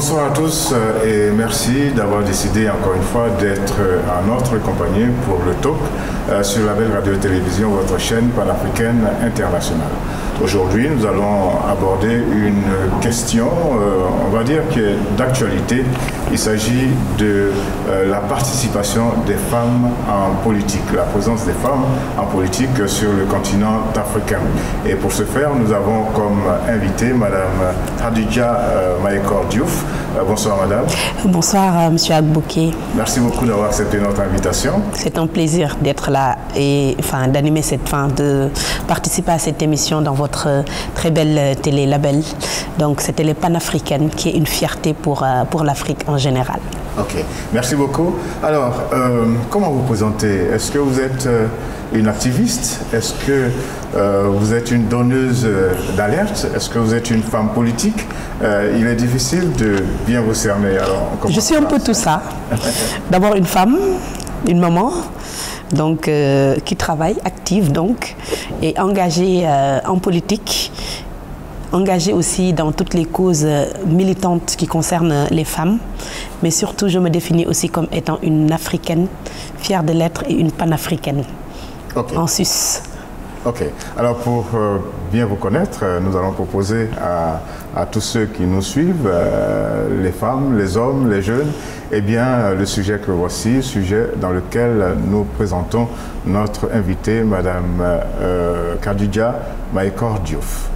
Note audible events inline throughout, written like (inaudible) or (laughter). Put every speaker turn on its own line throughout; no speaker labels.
Bonsoir à tous euh, et merci d'avoir décidé encore une fois d'être en notre compagnie pour le talk euh, sur la belle radio-télévision, votre chaîne panafricaine internationale. Aujourd'hui, nous allons aborder une question, euh, on va dire, qui est d'actualité. Il s'agit de euh, la participation des femmes en politique, la présence des femmes en politique sur le continent africain. Et pour ce faire, nous avons comme invité Madame Hadija euh, Maekor Diouf. bonsoir Madame.
Bonsoir Monsieur Agbouké.
Merci beaucoup d'avoir accepté notre invitation.
C'est un plaisir d'être là et enfin, d'animer cette fin, de participer à cette émission dans votre très belle télé-label. Donc c'est télé panafricaine qui est une fierté pour, euh, pour l'Afrique en général.
Ok, merci beaucoup. Alors, euh, comment vous présentez? Est-ce que vous êtes euh, une activiste? Est-ce que vous êtes une donneuse d'alerte? Est-ce que vous êtes une femme politique? Il est difficile de bien vous cerner. Alors,
Je suis un peu tout ça. (laughs) D'abord une femme, une maman, donc, euh, qui travaille, active donc, et engagée euh, en politique, engagée aussi dans toutes les causes euh, militantes qui concernent les femmes. Mais surtout, je me définis aussi comme étant une Africaine, fière de l'être et une panafricaine en Suisse.
Ok. Alors pour bien vous connaître, nous allons proposer à, à tous ceux qui nous suivent, les femmes, les hommes, les jeunes, eh bien, le sujet que voici, sujet dans lequel nous présentons notre invitée, Madame euh, Kadidja Maïkor Diouf.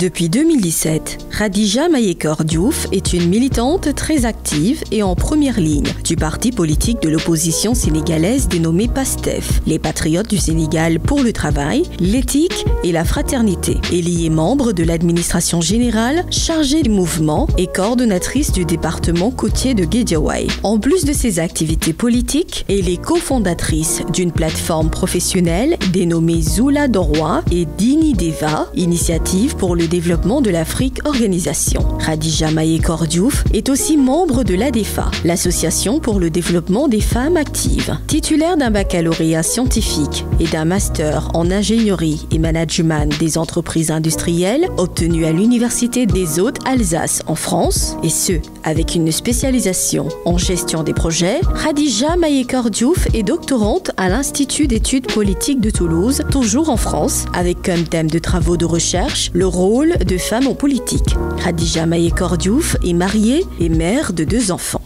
Depuis 2017, Khadija Mayekor Diouf est une militante très active et en première ligne du parti politique de l'opposition sénégalaise dénommé PASTEF, les Patriotes du Sénégal pour le travail, l'éthique et la fraternité. Elle y est membre de l'administration générale chargée du mouvement et coordonnatrice du département côtier de Guédiawaye. En plus de ses activités politiques, elle est cofondatrice d'une plateforme professionnelle dénommée Zula Doroa et Dini Deva, initiative pour le développement de l'Afrique Organisation. Khadija Maïkor Diouf est aussi membre de l'ADEFA, l'Association pour le développement des femmes actives. Titulaire d'un baccalauréat scientifique et d'un master en ingénierie et management des entreprises industrielles obtenu à l'Université des Hautes-Alsace en France, et ce, avec une spécialisation en gestion des projets, Khadija Maïkor Diouf est doctorante à l'Institut d'études politiques de Toulouse, toujours en France, avec comme thème de travaux de recherche le rôle de femme en politique. Khadija Maïkor Diouf est mariée et mère de deux enfants.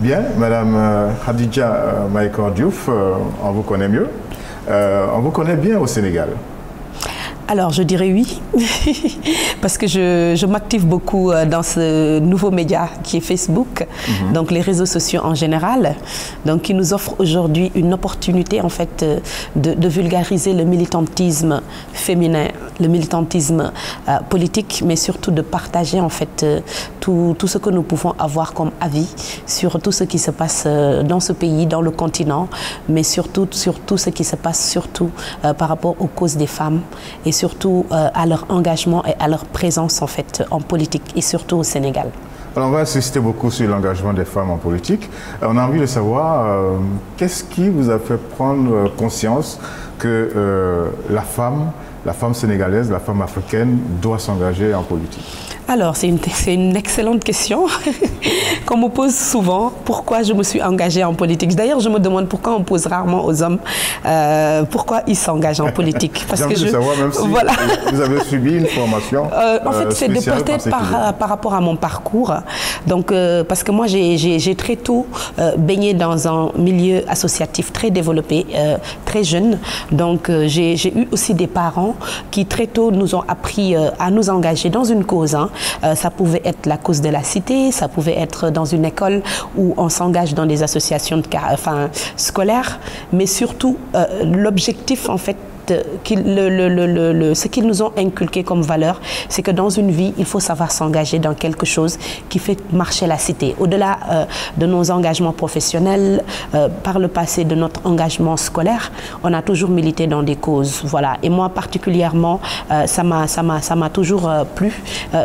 Bien, Madame euh, Khadija euh, Maïkor Diouf, euh, on vous connaît mieux. on vous connaît bien au Sénégal.
Alors, je dirais oui, (laughs) parce que je, m'active beaucoup euh, dans ce nouveau média qui est Facebook, mhm. donc les réseaux sociaux en général, donc qui nous offre aujourd'hui une opportunité en fait euh, de, vulgariser le militantisme féminin, le militantisme euh, politique, mais surtout de partager en fait tout, tout, ce que nous pouvons avoir comme avis sur tout ce qui se passe dans ce pays, dans le continent, mais surtout sur tout ce qui se passe surtout par rapport aux causes des femmes et surtout euh, à leur engagement et à leur présence en fait en politique et surtout au Sénégal.
Alors on va insister beaucoup sur l'engagement des femmes en politique. Euh, on a envie de savoir euh, qu'est-ce qui vous a fait prendre conscience que la femme, la femme sénégalaise, la femme africaine doit s'engager en politique
alors, c'est une, excellente question (laughs) qu'on me pose souvent. Pourquoi je me suis engagée en politique? D'ailleurs, je me demande pourquoi on pose rarement aux hommes euh, pourquoi ils s'engagent en politique? (laughs)
Parce que je savoir, même si voilà. vous avez subi une formation.
Euh, en fait, c'est de peut-être par, par, rapport à mon parcours. Donc, euh, parce que moi, j'ai très tôt baigné dans un milieu associatif très développé, très jeune. Donc, j'ai eu aussi des parents qui très tôt nous ont appris à nous engager dans une cause. Hein. Euh, ça pouvait être la cause de la cité, ça pouvait être dans une école où on s'engage dans des associations scolaires, mais surtout euh, l'objectif en fait ce qu'ils nous ont inculqué comme valeur, c'est que dans une vie, il faut savoir s'engager dans quelque chose qui fait marcher la cité. Au-delà euh, de nos engagements professionnels, euh, par le passé de notre engagement scolaire, on a toujours milité dans des causes. Voilà. Et moi, particulièrement, euh, ça m'a toujours plu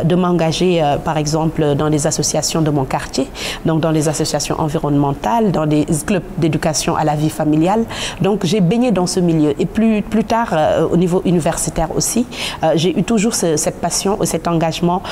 de m'engager, par exemple, dans des associations de mon quartier, donc dans les associations environnementales, dans des clubs d'éducation à la vie familiale. Donc, j'ai baigné dans ce milieu. Et plus tard, au niveau universitaire aussi, j'ai eu toujours cette passion, cet engagement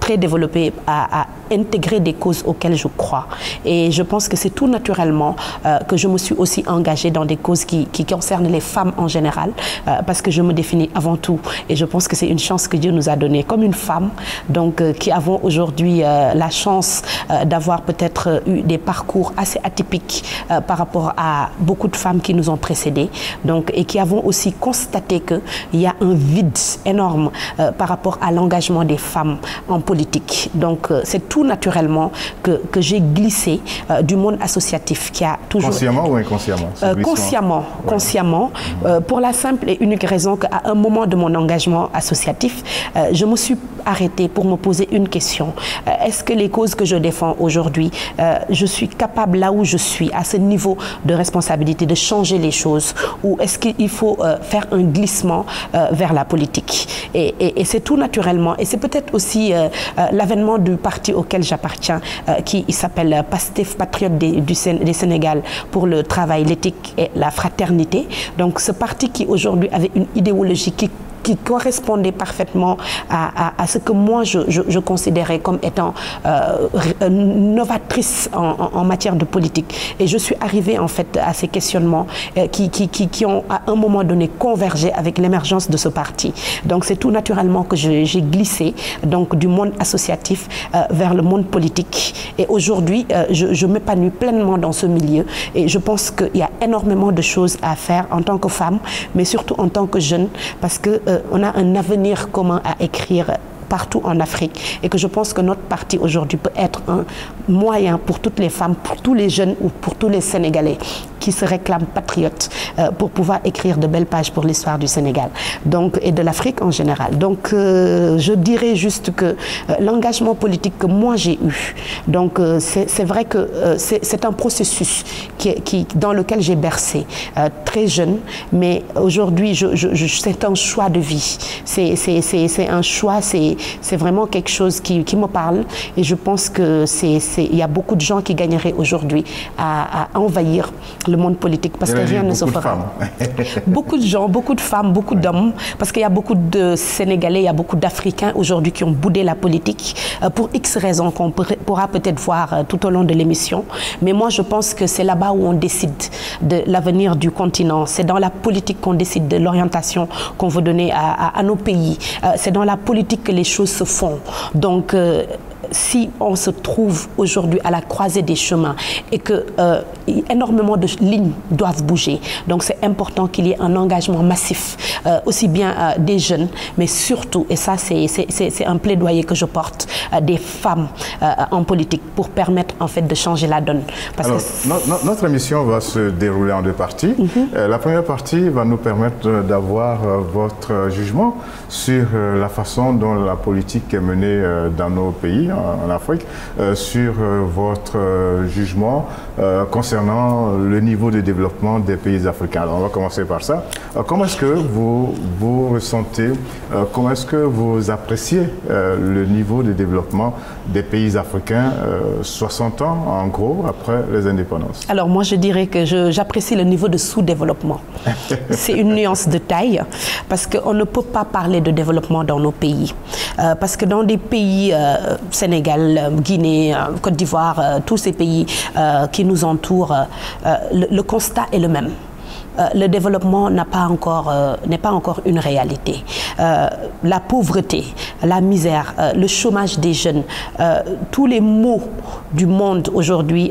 très développé à intégrer des causes auxquelles je crois. Et je pense que c'est tout naturellement euh, que je me suis aussi engagée dans des causes qui, concernent les femmes en général, euh, parce que je me définis avant tout. Et je pense que c'est une chance que Dieu nous a donnée comme une femme, donc euh, qui avons aujourd'hui la chance d'avoir peut-être eu des parcours assez atypiques par rapport à beaucoup de femmes qui nous ont précédées, donc et qui avons aussi constaté que il y a un vide énorme par rapport à l'engagement des femmes en politique. Donc c'est tout naturellement que, que j'ai glissé euh, du monde associatif qui a toujours...
Consciemment ou inconsciemment
euh, Consciemment, consciemment. Euh, pour la simple et unique raison qu'à un moment de mon engagement associatif, je me suis arrêtée pour me poser une question. Est-ce que les causes que je défends aujourd'hui, je suis capable là où je suis, à ce niveau de responsabilité, de changer les choses ou est-ce qu'il faut faire un glissement vers la politique? Et, et, et c'est tout naturellement. Et c'est peut-être aussi l'avènement du parti auquel j'appartiens, qui s'appelle PASTEF, Patriote du, Sénégal pour le travail, l'éthique et la fraternité. Donc ce parti qui aujourd'hui avait une idéologie qui qui correspondait parfaitement à, à, à ce que moi je, je, je considérais comme étant euh, novatrice en, en, matière de politique. Et je suis arrivée en fait à ces questionnements euh, qui, qui, qui, qui, ont à un moment donné convergé avec l'émergence de ce parti. Donc c'est tout naturellement que j'ai glissé donc du monde associatif euh, vers le monde politique. Et aujourd'hui, euh, je, je m'épanouis pleinement dans ce milieu. Et je pense qu'il y a énormément de choses à faire en tant que femme, mais surtout en tant que jeune, parce que on a un avenir commun à écrire partout en Afrique et que je pense que notre parti aujourd'hui peut être un moyen pour toutes les femmes, pour tous les jeunes ou pour tous les Sénégalais qui se réclament patriotes euh, pour pouvoir écrire de belles pages pour l'histoire du Sénégal donc, et de l'Afrique en général. Donc euh, je dirais juste que euh, l'engagement politique que moi j'ai eu, donc c'est vrai que c'est un processus qui, dans lequel j'ai bercé très jeune, mais aujourd'hui c'est un choix de vie. C'est un choix, c'est vraiment quelque chose qui, qui, me parle et je pense que c'est il y a beaucoup de gens qui gagneraient aujourd'hui à, à envahir le monde politique parce que rien ne se fera. (laughs) beaucoup de gens, beaucoup de femmes, beaucoup ouais. d'hommes, parce qu'il y a beaucoup de Sénégalais, il y a beaucoup d'Africains aujourd'hui qui ont boudé la politique euh, pour X raisons qu'on pourra peut-être voir euh, tout au long de l'émission. Mais moi, je pense que c'est là-bas où on décide de l'avenir du continent. C'est dans la politique qu'on décide de l'orientation qu'on veut donner à, à, à nos pays. Euh, c'est dans la politique que les choses se font. Donc, euh, si on se trouve aujourd'hui à la croisée des chemins et que euh, énormément de lignes doivent bouger, donc c'est important qu'il y ait un engagement massif, euh, aussi bien euh, des jeunes, mais surtout, et ça c'est un plaidoyer que je porte, des femmes en politique pour permettre en fait de changer la donne.
Parce Alors, que no notre émission va se dérouler en deux parties. Mm -hmm. la première partie va nous permettre d'avoir votre jugement sur la façon dont la politique est menée dans nos pays en Afrique euh, sur euh, votre euh, jugement concernant le niveau de développement des pays africains. Alors on va commencer par ça. comment est-ce que vous, vous ressentez, comment est-ce que vous appréciez le niveau de développement des pays africains 60 ans en gros après les indépendances?
Alors moi je dirais que j'apprécie le niveau de sous-développement. (laughs) C'est une nuance de taille parce qu'on ne peut pas parler de développement dans nos pays. Euh, parce que dans des pays euh, Sénégal, Guinée, euh, Côte d'Ivoire, tous ces pays qui nous entourent, le constat est le même. Euh, le développement pas euh, n'est pas encore une réalité. Euh, la pauvreté, la misère, le chômage des jeunes, tous les maux du monde aujourd'hui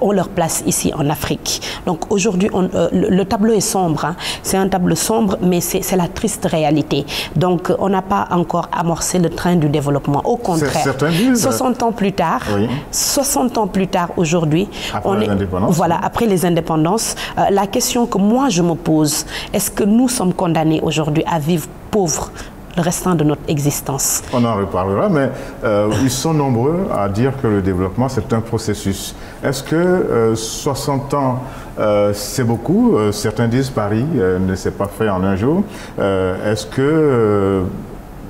ont leur place ici en Afrique. Donc aujourd'hui, le, le, tableau est sombre. Hein. C'est un tableau sombre, mais c'est la triste réalité. Donc on n'a pas encore amorcé le train du développement. Au contraire, 60 ans plus tard, oui. 60 ans plus tard aujourd'hui,
on est
voilà après les indépendances. la question que moi je me pose, est-ce que nous sommes condamnés aujourd'hui à vivre pauvres le restant de notre existence?
On en reparlera, mais euh, ils sont nombreux à dire que le développement, c'est un processus. Est-ce que euh, 60 ans, euh, c'est beaucoup? Certains disent Paris ne s'est pas fait en un jour. Est-ce que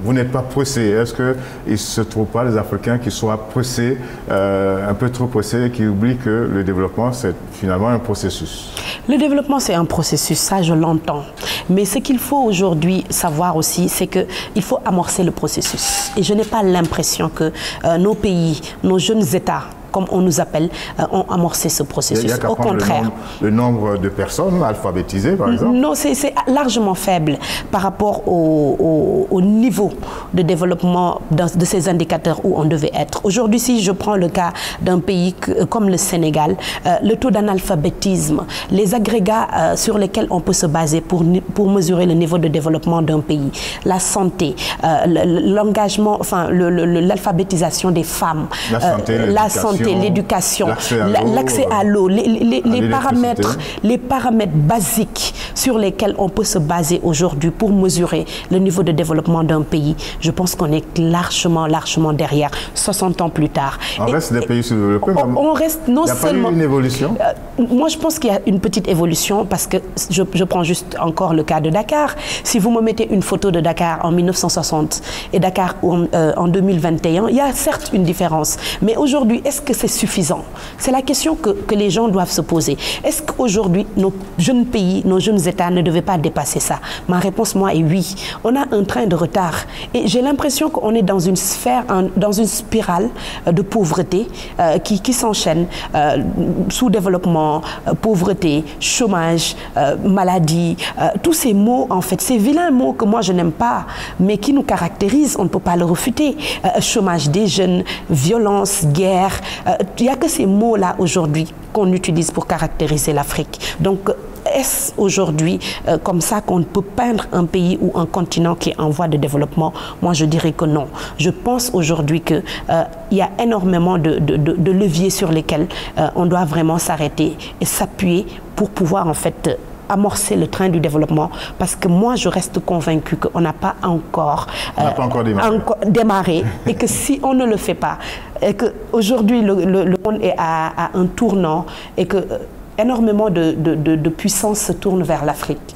vous n'êtes pas pressé. Est-ce qu'il ne se trouve pas des Africains qui soient pressés, un peu trop pressés, qui oublient que le développement, c'est finalement un processus?
Le développement, c'est un processus, ça je l'entends. Mais ce qu'il faut aujourd'hui savoir aussi, c'est qu'il faut amorcer le processus. Et je n'ai pas l'impression que nos pays, nos jeunes États, comme on nous appelle, euh, ont amorcé ce processus.
Au contraire. Le nombre, de personnes alphabétisées, par exemple
Non, c'est largement faible par rapport au, niveau de développement de ces indicateurs où on devait être. Aujourd'hui, si je prends le cas d'un pays comme le Sénégal, euh, le taux d'analphabétisme, les agrégats euh, sur lesquels on peut se baser pour, pour mesurer le niveau de développement d'un pays, la santé, l'engagement, enfin l'alphabétisation des femmes,
la santé,
l'éducation, l'accès à l'eau, les, paramètres, les paramètres basiques sur lesquels on peut se baser aujourd'hui pour mesurer le niveau de développement d'un pays, je pense qu'on est largement, largement derrière, 60 ans plus tard.
On reste des pays sous-développés.
On, reste non seulement.
Pas eu une évolution?
Euh, Moi, je pense qu'il y a une petite évolution parce que je, prends juste encore le cas de Dakar. Si vous me mettez une photo de Dakar en 1960 et Dakar en, euh, en 2021, il y a certes une différence. Mais aujourd'hui, est-ce que c'est suffisant C'est la question que, les gens doivent se poser. Est-ce qu'aujourd'hui, nos jeunes pays, nos jeunes États ne devaient pas dépasser ça? Ma réponse, moi, est oui. On a un train de retard. Et j'ai l'impression qu'on est dans une sphère, dans une spirale euh, de pauvreté euh, qui, qui s'enchaîne. Euh, sous-développement, pauvreté, chômage, maladie, tous ces mots, en fait, ces vilains mots que moi, je n'aime pas, mais qui nous caractérisent, on ne peut pas le refuter. chômage des jeunes, violence, guerre, il n'y a que ces mots-là aujourd'hui qu'on utilise pour caractériser l'Afrique. Donc, est-ce aujourd'hui euh, comme ça qu'on peut peindre un pays ou un continent qui est en voie de développement? Moi, je dirais que non. Je pense aujourd'hui qu'il euh, y a énormément de, leviers sur lesquels euh, on doit vraiment s'arrêter et s'appuyer pour pouvoir en fait amorcer le train du développement parce que moi je reste convaincu qu'on n'a pas encore,
encore
démarré, et que si on ne le fait pas et qu'aujourd'hui le, le, monde est à, un tournant et que énormément de, de, puissance se tourne vers l'Afrique.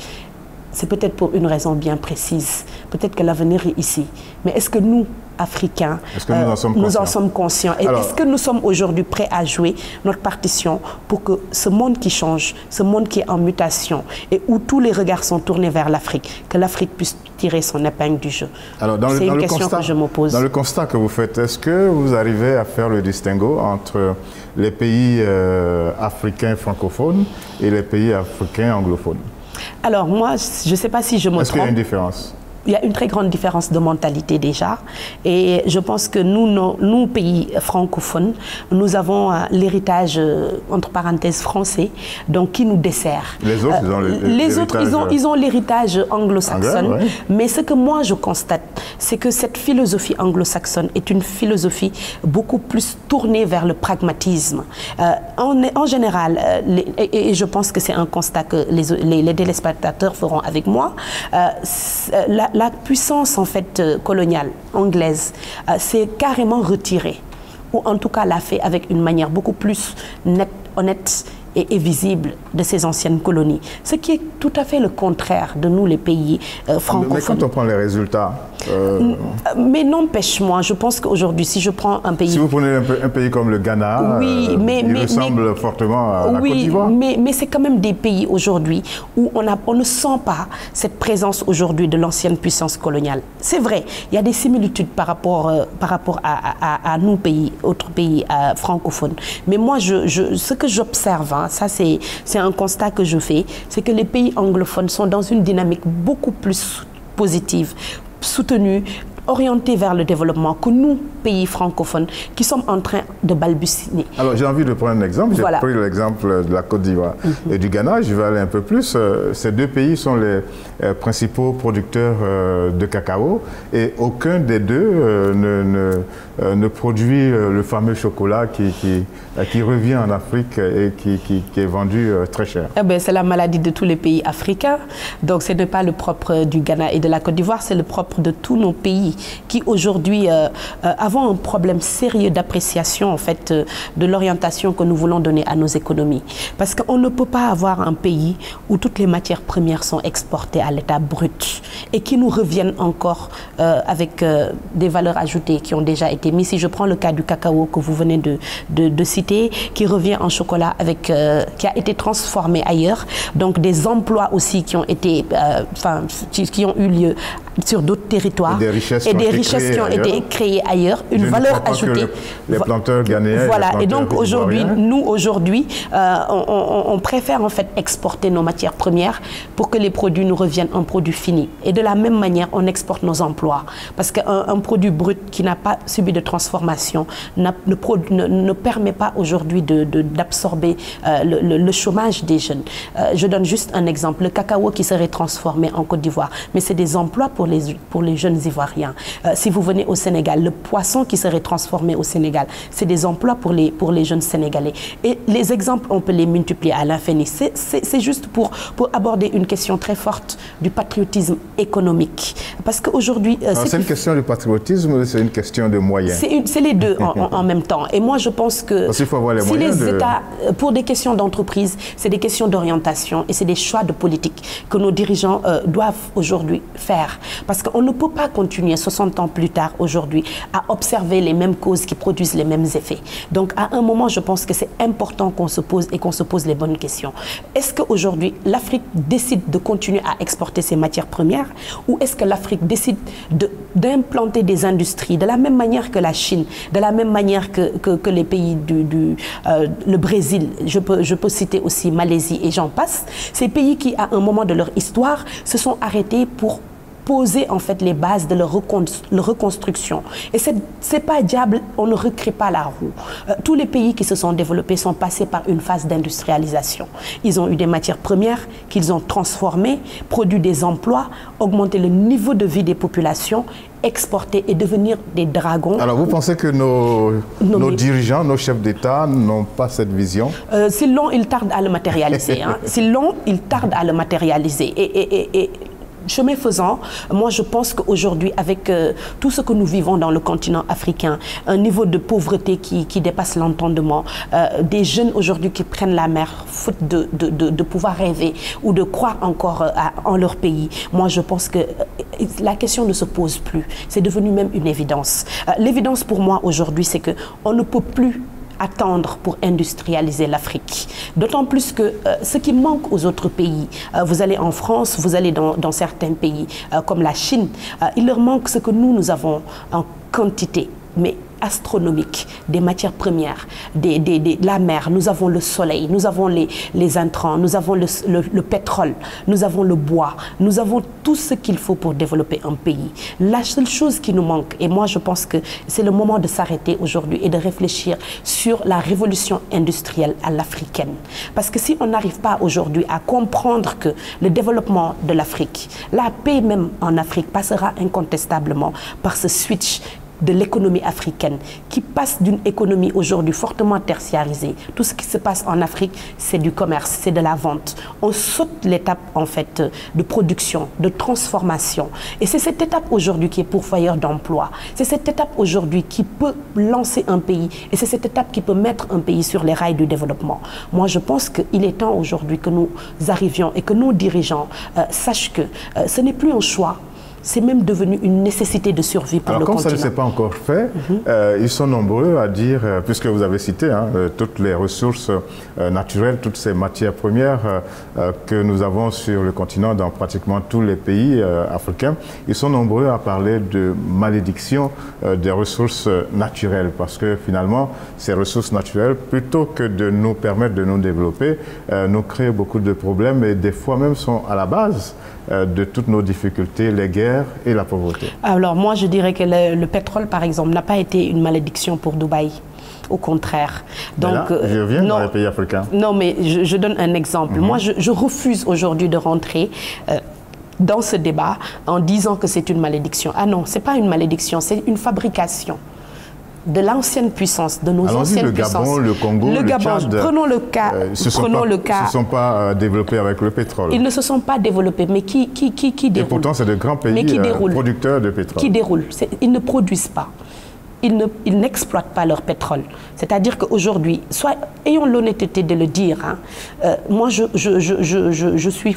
C'est peut-être pour une raison bien précise. Peut-être que l'avenir est ici. Mais est-ce que nous, Africains, nous, en sommes conscients? Et est-ce que nous sommes aujourd'hui prêts à jouer notre partition pour que ce monde qui change, ce monde qui est en mutation et où tous les regards sont tournés vers l'Afrique, que l'Afrique puisse tirer son épingle du jeu?
C'est une question que je me pose. Dans le constat que vous faites, est-ce que vous arrivez à faire le distinguo entre les pays euh, africains francophones et les pays africains anglophones?
Alors moi, je ne sais pas si je me trompe.
Est-ce qu'il y a une différence?
Il y a une très grande différence de mentalité déjà. Et je pense que nous, nous pays francophones, nous avons euh, l'héritage, euh, entre parenthèses, français, donc qui nous dessert.
Les autres, ils ont
euh, Les autres, ils ont l'héritage anglo-saxon. Mais ce que moi, je constate, c'est que cette philosophie anglo-saxonne est une philosophie beaucoup plus tournée vers le pragmatisme. en, en, général, et, je pense que c'est un constat que les, les, téléspectateurs feront avec moi, la, la, puissance en fait euh, coloniale anglaise euh, s'est carrément retirée, ou en tout cas l'a fait avec une manière beaucoup plus nette, honnête et, visible de ces anciennes colonies. Ce qui est tout à fait le contraire de nous, les pays francophones. Euh,
mais quand on prend les résultats...
Euh, mais n'empêche, moi, je pense qu'aujourd'hui, si je prends un pays...
Si vous prenez un, pays comme le Ghana, oui, euh, mais, il ressemble fortement à la Côte d'Ivoire.
Mais, mais c'est quand même des pays aujourd'hui où on, a, on ne sent pas cette présence aujourd'hui de l'ancienne puissance coloniale. C'est vrai, il y a des similitudes par rapport, par rapport à, à, nous, pays, autres pays francophones. Mais moi, je, je, ce que j'observe, Hein. ça c'est un constat que je fais, c'est que les pays anglophones sont dans une dynamique beaucoup plus positive, soutenue, orientés vers le développement que nous, pays francophones, qui sommes en train de balbutier.
Alors j'ai envie de prendre un exemple. J'ai pris l'exemple de la Côte d'Ivoire mhm. et du Ghana. Je vais aller un peu plus. Euh, ces deux pays sont les euh, principaux producteurs euh, de cacao et aucun des deux ne, ne, produit le fameux chocolat qui, qui, revient en Afrique et qui, est vendu très cher.
Eh ben, c'est la maladie de tous les pays africains. Donc ce n'est pas le propre du Ghana et de la Côte d'Ivoire, c'est le propre de tous nos pays. qui aujourd'hui avons un problème sérieux d'appréciation en fait de l'orientation que nous voulons donner à nos économies. Parce qu'on ne peut pas avoir un pays où toutes les matières premières sont exportées à l'état brut et qui nous reviennent encore avec des valeurs ajoutées qui ont déjà été mises. Si je prends le cas du cacao que vous venez de, de, citer, qui revient en chocolat avec, qui a été transformé ailleurs, donc des emplois aussi qui ont été, enfin, qui ont eu lieu sur d'autres territoires
et des richesses,
qui ont été créées ailleurs, une valeur ajoutée.
les planteurs ghanéens.
Voilà, et, donc aujourd'hui, nous aujourd'hui, euh, on, préfère en fait exporter nos matières premières pour que les produits nous reviennent en produits finis. Et de la même manière, on exporte nos emplois parce qu'un produit brut qui n'a pas subi de transformation ne, ne, permet pas aujourd'hui d'absorber euh, le, chômage des jeunes. Euh, je donne juste un exemple, le cacao qui serait transformé en Côte d'Ivoire, mais c'est des emplois pour les, pour les jeunes Ivoiriens. Euh, si vous venez au Sénégal, le poisson qui serait transformé au Sénégal, c'est des emplois pour les, pour les jeunes Sénégalais. Et les exemples, on peut les multiplier à l'infini. C'est juste pour, pour aborder une question très forte du patriotisme économique. Parce qu'aujourd'hui...
Euh, c'est une question de patriotisme ou c'est une question de moyens
C'est les deux en, (laughs) même temps. Et moi, je pense que
Parce faut avoir les
si
moyens
les États, euh, pour des questions d'entreprise, c'est des questions d'orientation et c'est des choix de politique que nos dirigeants doivent aujourd'hui faire. Parce qu'on ne peut pas continuer 60 ans plus tard, aujourd'hui, à observer les mêmes causes qui produisent les mêmes effets. Donc, à un moment, je pense que c'est important qu'on se pose et qu'on se pose les bonnes questions. Est-ce qu'aujourd'hui, l'Afrique décide de continuer à exporter ses matières premières ou est-ce que l'Afrique décide d'implanter des industries de la même manière que la Chine, de la même manière que, que, les pays du, euh, le Brésil, je peux citer aussi Malaisie et j'en passe, ces pays qui, à un moment de leur histoire, se sont arrêtés pour poser en fait les bases de leur, reconstruction. Et c'est pas diable, on ne recrée pas la roue. Euh, tous les pays qui se sont développés sont passés par une phase d'industrialisation. Ils ont eu des matières premières qu'ils ont transformées, produit des emplois, augmenté le niveau de vie des populations exporter et devenir des dragons.
Alors vous pensez que nos, nos, dirigeants, nos chefs d'État n'ont pas cette vision?
Euh, C'est long, ils tardent à le matérialiser. Hein. (laughs) C'est long, ils tardent à le matérialiser. et, et chemin faisant, moi je pense qu'aujourd'hui, avec euh, tout ce que nous vivons dans le continent africain, un niveau de pauvreté qui, dépasse l'entendement, euh, des jeunes aujourd'hui qui prennent la mer faute de, de, pouvoir rêver ou de croire encore euh, en leur pays, moi je pense que la question ne se pose plus. C'est devenu même une évidence. L'évidence pour moi aujourd'hui, c'est qu'on ne peut plus attendre pour industrialiser l'Afrique. D'autant plus que euh, ce qui manque aux autres pays, euh, vous allez en France, vous allez dans, certains pays euh, comme la Chine, il leur manque ce que nous, nous avons en quantité. Mais astronomique des matières premières, des, la mer, nous avons le soleil, nous avons les, les intrants, nous avons le, le, pétrole, nous avons le bois, nous avons tout ce qu'il faut pour développer un pays. La seule chose qui nous manque, et moi je pense que c'est le moment de s'arrêter aujourd'hui et de réfléchir sur la révolution industrielle à l'africaine. Parce que si on n'arrive pas aujourd'hui à comprendre que le développement de l'Afrique, la paix même en Afrique passera incontestablement par ce switch de l'économie africaine, qui passe d'une économie aujourd'hui fortement tertiarisée. Tout ce qui se passe en Afrique, c'est du commerce, c'est de la vente. On saute l'étape en fait de production, de transformation. Et c'est cette étape aujourd'hui qui est pourvoyeur d'emploi. C'est cette étape aujourd'hui qui peut lancer un pays. Et c'est cette étape qui peut mettre un pays sur les rails du développement. Moi, je pense qu'il est temps aujourd'hui que nous arrivions et que nos dirigeants euh, sachent que euh, ce n'est plus un choix, c'est même devenu une nécessité de survie pour
Alors,
le
comme
continent.
ça ne s'est pas encore fait, euh, ils sont nombreux à dire, euh, puisque vous avez cité hein, euh, toutes les ressources naturelles, toutes ces matières premières que nous avons sur le continent dans pratiquement tous les pays africains, ils sont nombreux à parler de malédiction des ressources naturelles, parce que finalement, ces ressources naturelles, plutôt que de nous permettre de nous développer, nous créent beaucoup de problèmes et des fois même sont à la base de toutes nos difficultés, les guerres et la pauvreté
Alors moi, je dirais que le, pétrole, par exemple, n'a pas été une malédiction pour Dubaï. Au contraire.
Donc, là, je viens dans les pays africains.
Non, mais je, donne un exemple. Mhm. Moi, je, refuse aujourd'hui de rentrer euh, dans ce débat en disant que c'est une malédiction. Ah non, ce n'est pas une malédiction, c'est une fabrication de l'ancienne puissance, de nos anciennes
le
puissances.
Gabon, le Congo, le,
Gabon,
Tchad,
prenons le cas.
euh, sont
prenons
pas,
le cas.
se sont pas euh, développés avec le pétrole.
Ils ne se sont pas développés, mais qui, qui, qui, qui
Et pourtant, c'est de grands pays
Mais qui
euh, producteurs de pétrole.
Qui déroulent Ils ne produisent pas. Ils ne- ils n'exploitent pas leur pétrole. C'est-à-dire qu'aujourd'hui, soit ayons l'honnêteté de le dire, hein, euh, moi je, je, je, je, je- je suis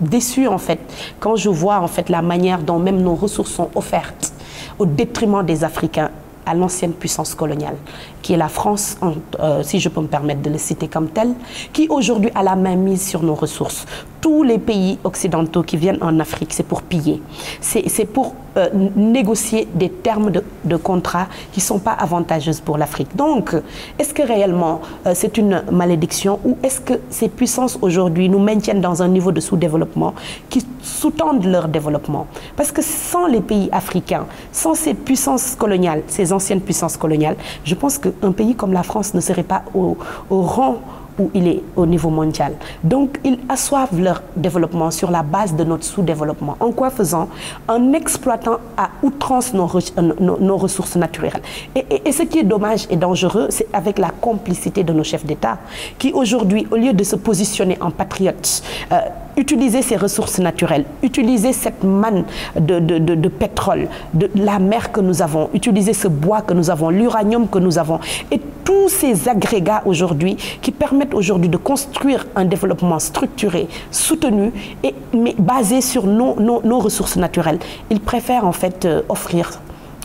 déçue en fait quand je vois en fait la manière dont même nos ressources sont offertes au détriment des Africains à l'ancienne puissance coloniale, qui est la France, euh, si je peux me permettre de le citer comme tel, qui aujourd'hui a la main mise sur nos ressources. Tous les pays occidentaux qui viennent en Afrique, c'est pour piller. C'est pour euh, négocier des termes de, de contrat qui ne sont pas avantageuses pour l'Afrique. Donc, est-ce que réellement euh, c'est une malédiction ou est-ce que ces puissances aujourd'hui nous maintiennent dans un niveau de sous-développement qui sous-tendent leur développement? Parce que sans les pays africains, sans ces puissances coloniales, ces anciennes puissances coloniales, je pense qu'un pays comme la France ne serait pas au rang où il est au niveau mondial. Donc, ils assoivent leur développement sur la base de notre sous-développement. En quoi faisant? En exploitant à outrance nos, euh, ressources naturelles. Et, ce qui est dommage et dangereux, c'est avec la complicité de nos chefs d'État, qui aujourd'hui, au lieu de se positionner en patriotes, euh, utiliser ces ressources naturelles, utiliser cette manne de pétrole, de la mer que nous avons, utiliser ce bois que nous avons, l'uranium que nous avons, et tous ces agrégats aujourd'hui qui permettent aujourd'hui de construire un développement structuré, soutenu, et, mais basé sur nos, ressources naturelles. Ils préfèrent en fait euh, offrir,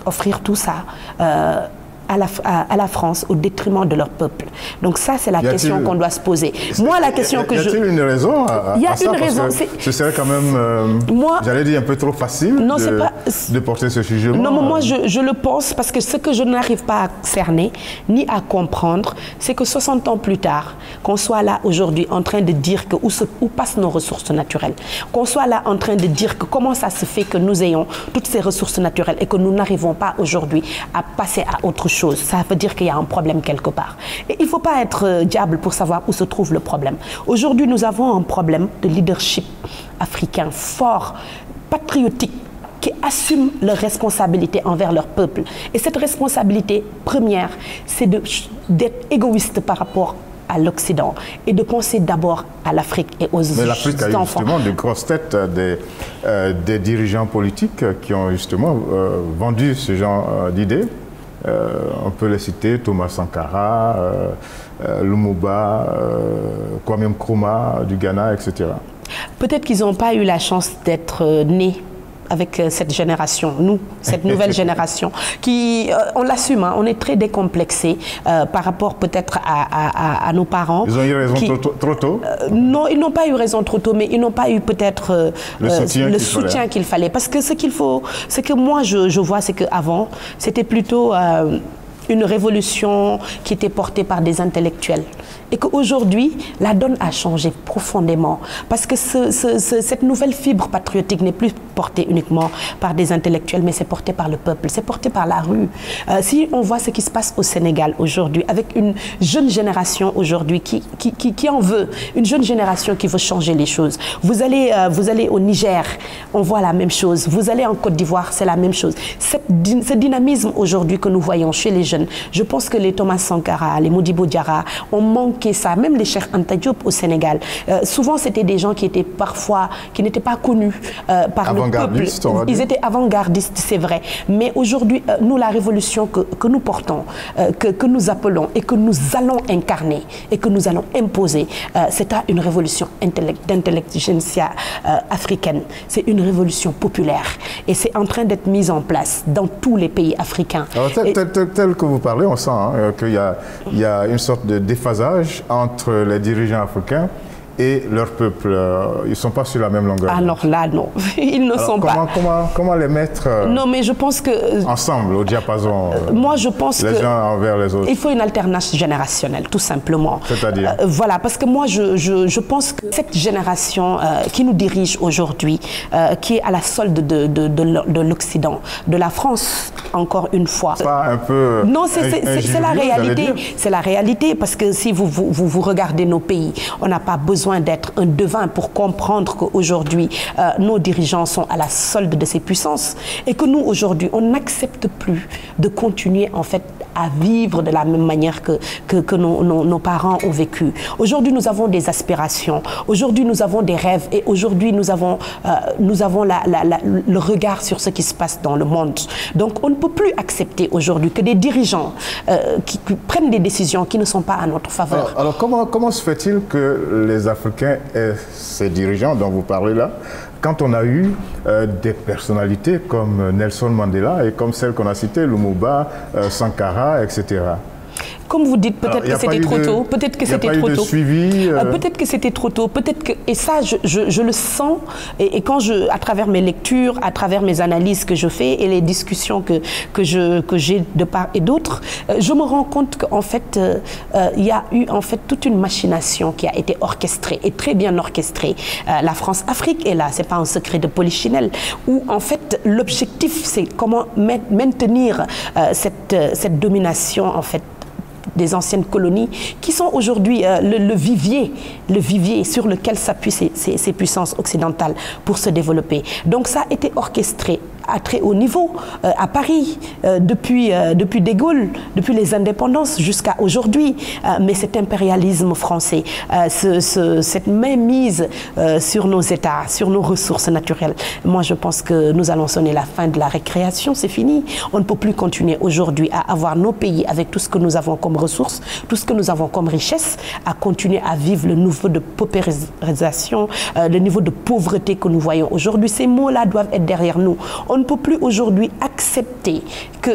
offrir tout ça. euh, à la, à- à la France au détriment de leur peuple. Donc ça, c'est la
Y
question qu'on doit se poser. Moi, la question que
y
je...
a-t-il une raison à,
Il y a
ça?
une raison,
Ce serait quand même, euh,
Moi-
j'allais dire, un peu trop facile
Non,
de,
c'est pas-
de porter ce jugement.
Non, mais moi, je, je le pense parce que ce que je n'arrive pas à cerner ni à comprendre, c'est que 60 ans plus tard, qu'on soit là aujourd'hui en train de dire que où, se- où passent nos ressources naturelles, qu'on soit là en train de dire que comment ça se fait que nous ayons toutes ces ressources naturelles et que nous n'arrivons pas aujourd'hui à passer à autre chose. Ça veut dire qu'il y a un problème quelque part. Et il ne faut pas être euh, diable pour savoir où se trouve le problème. Aujourd'hui, nous avons un problème de leadership africain fort, patriotique qui assument leurs responsabilités envers leur peuple. Et cette responsabilité première, c'est d'être égoïste par rapport à l'Occident et de penser d'abord à l'Afrique et aux
Mais l'Afrique a
enfants.
justement de grosses têtes euh, des, euh, des dirigeants politiques qui ont justement euh, vendu ce genre d'idées. Euh, on peut les citer, Thomas Sankara, euh, euh, Lumumba, Kwame Nkrumah du Ghana, etc.
Peut-être qu'ils n'ont pas eu la chance d'être nés avec euh, cette génération, nous, cette nouvelle (laughs) génération, qui, euh, on l'assume, hein, on est très décomplexé euh, par rapport peut-être à, à- à- à nos parents.
Ils ont eu raison
qui-
trop, tôt- trop tôt.
Euh, non, ils n'ont pas eu raison trop tôt, mais ils n'ont pas eu peut-être
Le soutien qu'il fallait.
Parce que ce qu'il faut, ce que moi je, je vois, c'est qu'avant, c'était plutôt une révolution qui était portée par des intellectuels. Et qu'aujourd'hui, la donne a changé profondément. Parce que ce- ce- ce- cette nouvelle fibre patriotique n'est plus portée uniquement par des intellectuels, mais c'est porté par le peuple, c'est porté par la rue. Euh, si on voit ce qui se passe au Sénégal aujourd'hui, avec une jeune génération aujourd'hui qui, qui, qui- en veut, une jeune génération qui veut changer les choses. Vous allez, euh, vous allez au Niger, on voit la même chose. Vous allez en Côte d'Ivoire, c'est la même chose. Cette ce dynamisme aujourd'hui que nous voyons chez les jeunes, je pense que les Thomas Sankara, les Modibo Diarra ont ça. Même les Cheikh Anta Diop au Sénégal. Euh, souvent, c'était des gens qui étaient parfois, qui n'étaient pas connus euh, par le peuple. Ils étaient avant-gardistes, c'est vrai. Mais aujourd'hui, euh, nous, la révolution que, que nous portons, euh, que, que nous appelons et que nous allons incarner et que nous allons imposer, c'est une révolution d'intelligentsia africaine. C'est une révolution populaire. Et c'est en train d'être mise en place dans tous les pays africains.
Alors, tel,
Et-
tel- tel- tel que vous parlez, on sent hein, qu'il y y a une sorte de déphasage entre les dirigeants africains et leur peuple. Euh, Ils ne sont pas sur la même longueur.
alors là, non, (laughs) ils ne
Alors,
sont
comment,
pas.
comment, comment les mettre euh,
Non, mais je pense que euh,
ensemble au diapason euh,
moi, je pense
les
que
uns envers les autres?
Il faut une alternance générationnelle, tout simplement.
C'est-à-dire?
Voilà, parce que moi, je, je, je pense que cette génération qui nous dirige aujourd'hui, qui est à la solde de, de, de l'O- de l'Occident, de la France, encore une fois.
Pas un peu.
Non, c'est c'est- c'est- c'est la réalité. C'est la réalité parce que si vous, vous, vous regardez nos pays, on n'a pas besoin d'être un devin pour comprendre qu'aujourd'hui, euh, nos dirigeants sont à la solde de ces puissances et que nous, aujourd'hui, on n'accepte plus de continuer en fait à vivre de la même manière que, que, nos, parents ont vécu. Aujourd'hui, nous avons des aspirations. Aujourd'hui, nous avons des rêves. Et aujourd'hui, nous avons, euh, nous avons le regard sur ce qui se passe dans le monde. Donc, on ne peut plus accepter aujourd'hui que des dirigeants euh, qui, prennent des décisions qui ne sont pas à notre faveur.
Alors, comment, comment se fait-il que les Africains et ces dirigeants dont vous parlez là quand on a eu euh, des personnalités comme Nelson Mandela et comme celles qu'on a citées, Lumumba, euh, Sankara, etc.
Comme vous dites, peut-être que c'était trop tôt. Peut-être que c'était trop tôt.
Euh,
peut-être que c'était trop tôt. Peut-être que et ça, je, le sens. Et, quand je, à travers mes lectures, à travers mes analyses que je fais et les discussions que que je que j'ai de part et d'autre, euh, je me rends compte qu'en fait, euh, il y a eu en fait toute une machination qui a été orchestrée et très bien orchestrée. la France-Afrique est là. C'est pas un secret de polichinelle. Où en fait l'objectif c'est comment maintenir cette cette domination en fait des anciennes colonies, qui sont aujourd'hui euh, le, vivier, le vivier sur lequel s'appuient ces, puissances occidentales pour se développer. Donc ça a été orchestré à très haut niveau, euh, à Paris, euh, depuis, depuis De depuis les indépendances jusqu'à aujourd'hui. mais cet impérialisme français, ce, cette mainmise sur nos États, sur nos ressources naturelles, moi je pense que nous allons sonner la fin de la récréation, c'est fini. On ne peut plus continuer aujourd'hui à avoir nos pays avec tout ce que nous avons comme ressources, tout ce que nous avons comme richesse, à continuer à vivre le niveau de paupérisation, euh, le niveau de pauvreté que nous voyons aujourd'hui. Ces mots-là doivent être derrière nous. On ne peut plus aujourd'hui accepter que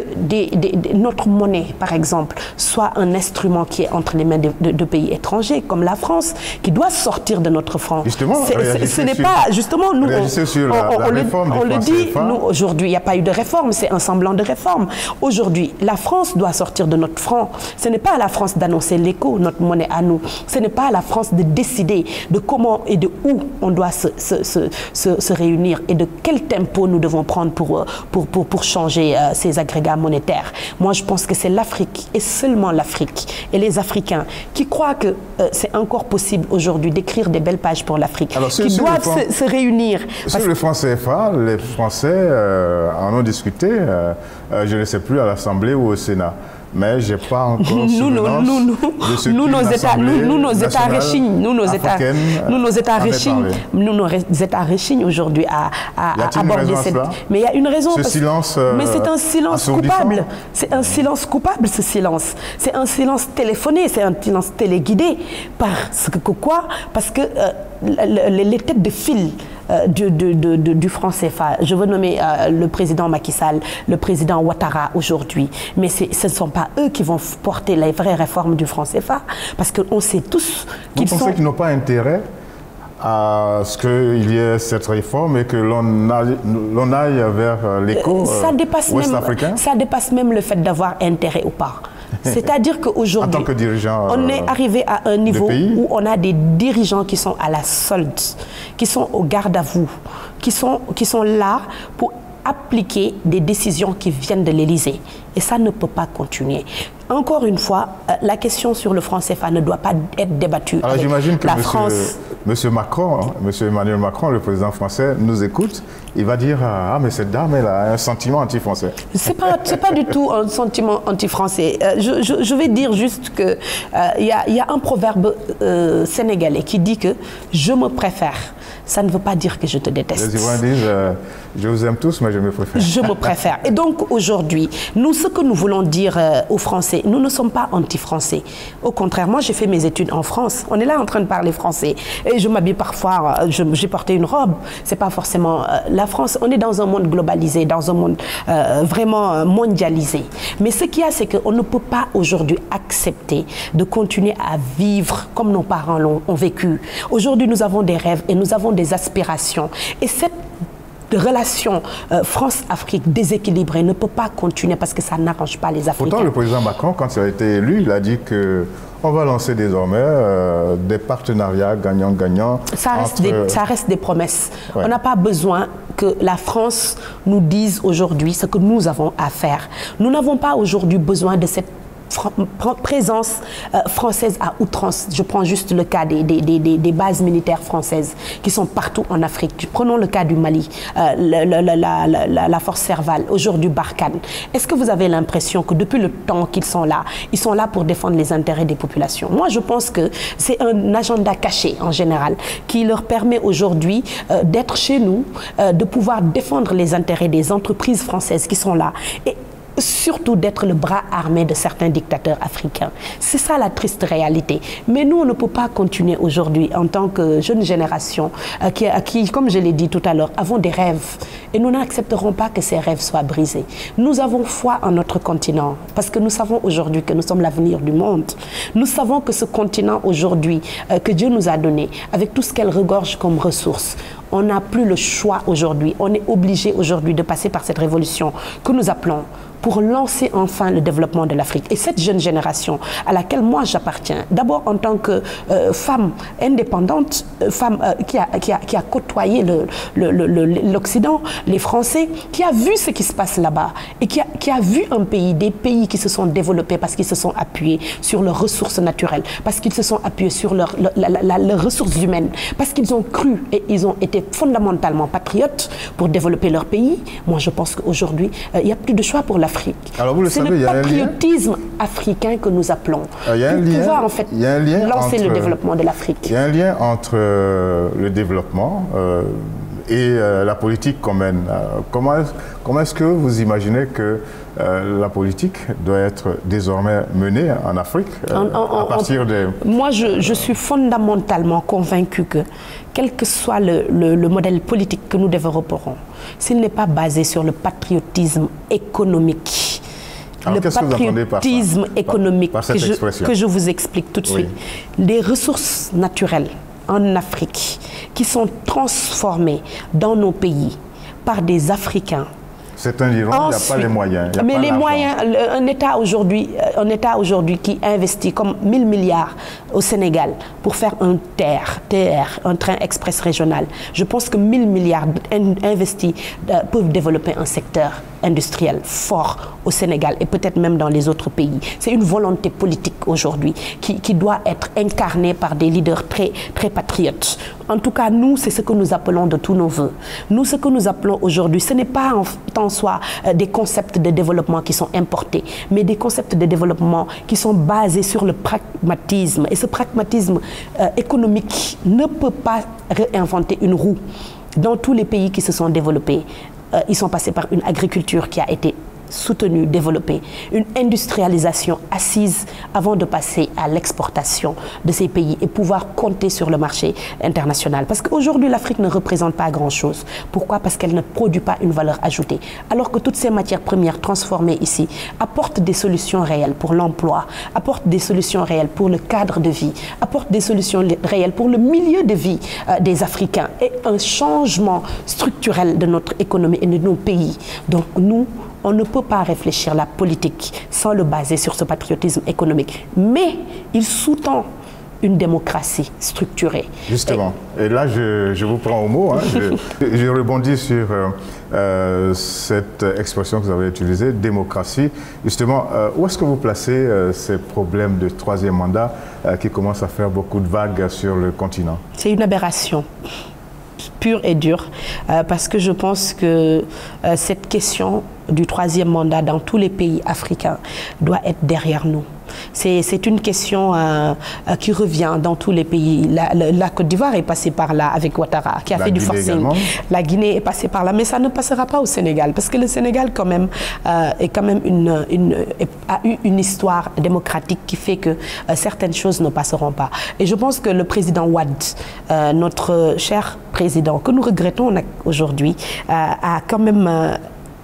notre monnaie, par exemple, soit un instrument qui est entre les mains de, pays étrangers, comme la France, qui doit sortir de notre franc.
Justement,
ce n'est pas, justement, nous, on, le, dit, nous, aujourd'hui, il n'y a pas eu de réforme, c'est un semblant de réforme. Aujourd'hui, la France doit sortir de notre franc. Ce n'est pas à la France d'annoncer l'écho, notre monnaie à nous. Ce n'est pas à la France de décider de comment et de où on doit se, se, se, réunir et de quel tempo nous devons prendre pour, pour, pour, pour changer euh, ces agrégats monétaires. Moi, je pense que c'est l'Afrique et seulement l'Afrique et les Africains qui croient que euh, c'est encore possible aujourd'hui d'écrire des belles pages pour l'Afrique, qui doivent se, réunir.
Sur le franc CFA, les Français euh, en ont discuté, je ne sais plus, à l'Assemblée ou au Sénat mais j'ai pas encore (laughs) nous, nous, nous,
nous, nos États, nous, nous, nos États réchignent, nous, nos États, nous, nos États réchignent, nous, nos États réchignent aujourd'hui à, à, aborder cette. Mais il y a une raison.
Ce silence. Euh,
mais c'est un silence coupable. C'est un silence coupable, ce silence. C'est un silence téléphoné, c'est un silence téléguidé. Parce que quoi? Parce que euh, les têtes de fil euh, du, du, franc CFA. Je veux nommer euh, le président Macky Sall, le président Ouattara aujourd'hui. Mais ce ne sont pas eux qui vont porter les vraies réformes du franc CFA. Parce qu'on sait tous qu'ils sont...
Vous pensez qu'ils n'ont pas intérêt à ce qu'il y ait cette réforme et que l'on aille, vers euh, l'écho ouest-africain
Ça dépasse même le fait d'avoir intérêt ou pas. C'est-à-dire qu'aujourd'hui, on est arrivé à un niveau où on a des dirigeants qui sont à la solde, qui sont au garde à vous, qui sont, qui sont là pour appliquer des décisions qui viennent de l'Élysée. Et ça ne peut pas continuer. Encore une fois, euh, la question sur le franc CFA ne doit pas être débattue.
Alors j'imagine que la monsieur, France... monsieur Macron, hein, monsieur Emmanuel Macron, le président français, nous écoute. Il va dire Ah, mais cette dame, elle a un sentiment anti-français.
Ce n'est pas, pas du tout un sentiment anti-français. Euh, je, je, vais dire juste qu'il euh, y, y, a un proverbe sénégalais qui dit que je me préfère ça ne veut pas dire que je te déteste.
Les Ivoiriens disent euh, je vous aime tous, mais je me préfère.
Je me préfère. Et donc aujourd'hui, nous, ce que nous voulons dire euh, aux Français, nous ne sommes pas anti-français. Au contraire, moi, j'ai fait mes études en France. On est là en train de parler français. Et je m'habille parfois, euh, j'ai porté une robe. C'est pas forcément la France. On est dans un monde globalisé, dans un monde vraiment mondialisé. Mais ce qu'il y a, c'est qu'on ne peut pas aujourd'hui accepter de continuer à vivre comme nos parents l'ont vécu. Aujourd'hui, nous avons des rêves et nous avons des aspirations. Et cette relation euh, France-Afrique déséquilibrée ne peut pas continuer parce que ça n'arrange pas les Africains.
Pourtant, le président Macron, quand il a été élu, il a dit que on va lancer désormais euh, des partenariats gagnant-gagnant.
Ça, des, ça reste des promesses. On n'a pas besoin que la France nous dise aujourd'hui ce que nous avons à faire. Nous n'avons pas aujourd'hui besoin de cette présence euh, française à outrance. Je prends juste le cas des, des, des, bases militaires françaises qui sont partout en Afrique. Prenons le cas du Mali, euh, la, force Serval, aujourd'hui Barkhane. Est-ce que vous avez l'impression que depuis le temps qu'ils sont là, ils sont là pour défendre les intérêts des populations? Moi, je pense que c'est un agenda caché en général qui leur permet aujourd'hui euh, d'être chez nous, de pouvoir défendre les intérêts des entreprises françaises qui sont là. Surtout d'être le bras armé de certains dictateurs africains. C'est ça la triste réalité. Mais nous, on ne peut pas continuer aujourd'hui en tant que jeune génération euh, qui, qui, comme je l'ai dit tout à l'heure, avons des rêves. Et nous n'accepterons pas que ces rêves soient brisés. Nous avons foi en notre continent parce que nous savons aujourd'hui que nous sommes l'avenir du monde. Nous savons que ce continent aujourd'hui euh, que Dieu nous a donné, avec tout ce qu'elle regorge comme ressources, on n'a plus le choix aujourd'hui. On est obligé aujourd'hui de passer par cette révolution que nous appelons pour lancer enfin le développement de l'Afrique. Et cette jeune génération à laquelle moi j'appartiens, d'abord en tant que euh, femme indépendante, euh, femme euh, qui, a, qui, a, qui, a, côtoyé l'Occident, le, les Français, qui a vu ce qui se passe là-bas et qui a, qui a, vu un pays, des pays qui se sont développés parce qu'ils se sont appuyés sur leurs ressources naturelles, parce qu'ils se sont appuyés sur leurs leur, ressources humaines, parce qu'ils ont cru et ils ont été fondamentalement patriotes pour développer leur pays. Moi je pense qu'aujourd'hui, il n'y a plus de choix pour la
alors vous le
C'est le patriotisme africain que nous appelons.
Ah, il y a un lien,
pouvoir en fait
il y a un lien
lancer
entre,
le développement de l'Afrique.
Il y a un lien entre euh, le développement euh, et euh, la politique qu'on mène. Euh, comment est-ce comment est que vous imaginez que euh, la politique doit être désormais menée en Afrique
en-
à partir des...
Moi, je, je suis fondamentalement convaincue que, quel que soit le, le- le modèle politique que nous développerons, s'il n'est pas basé sur le patriotisme économique,
Alors,
le
par ça?
patriotisme
Par-
économique
par
que, je, que je vous explique tout de
Oui.
suite, les ressources naturelles en Afrique qui sont transformées dans nos pays par des Africains
Certains diront qu'il n'y a pas les moyens. il y a
mais
pas
les moyens, le- un État aujourd'hui, euh, un État aujourd'hui qui investit comme 1000 milliards au Sénégal pour faire un TER, TR, un train express régional. Je pense que 1000 milliards in- investis euh, peuvent développer un secteur industriel fort au Sénégal et peut-être même dans les autres pays. C'est une volonté politique aujourd'hui qui, qui doit être incarnée par des leaders très, très patriotes. En tout cas, nous, c'est ce que nous appelons de tous nos voeux. Nous, ce que nous appelons aujourd'hui, ce n'est pas en, soi euh, des concepts de développement qui sont importés, mais des concepts de développement qui sont basés sur le pragmatisme. Et ce pragmatisme euh, économique ne peut pas réinventer une roue. Dans tous les pays qui se sont développés, euh, ils sont passés par une agriculture qui a été soutenue, développée, une industrialisation assise avant de passer à l'exportation de ces pays et pouvoir compter sur le marché international. Parce qu'aujourd'hui, l'Afrique ne représente pas grand-chose. Pourquoi? Parce qu'elle ne produit pas une valeur ajoutée. Alors que toutes ces matières premières transformées ici apportent des solutions réelles pour l'emploi, apportent des solutions réelles pour le cadre de vie, apportent des solutions réelles pour le milieu de vie euh, des Africains et un changement structurel de notre économie et de nos pays. Donc nous, on ne peut pas réfléchir la politique sans le baser sur ce patriotisme économique. Mais il sous-tend une démocratie structurée.
Justement. Et là, je, je vous prends au mot. hein. Je, (laughs) je rebondis sur euh, euh, cette expression que vous avez utilisée, démocratie. Justement, euh, où est-ce que vous placez euh, ces problèmes de troisième mandat qui commencent à faire beaucoup de vagues sur le continent?
C'est une aberration pure et dure, parce que je pense que cette question du troisième mandat dans tous les pays africains doit être derrière nous. C'est une question euh, euh, qui revient dans tous les pays. La, la- la Côte d'Ivoire est passée par là avec Ouattara, qui a
La
fait du forcing.
également.
La Guinée est passée par là, mais ça ne passera pas au Sénégal, parce que le Sénégal quand même euh, est quand même une, a eu une histoire démocratique qui fait que euh, certaines choses ne passeront pas. Et je pense que le président Ouad, notre cher président, que nous regrettons aujourd'hui, a quand même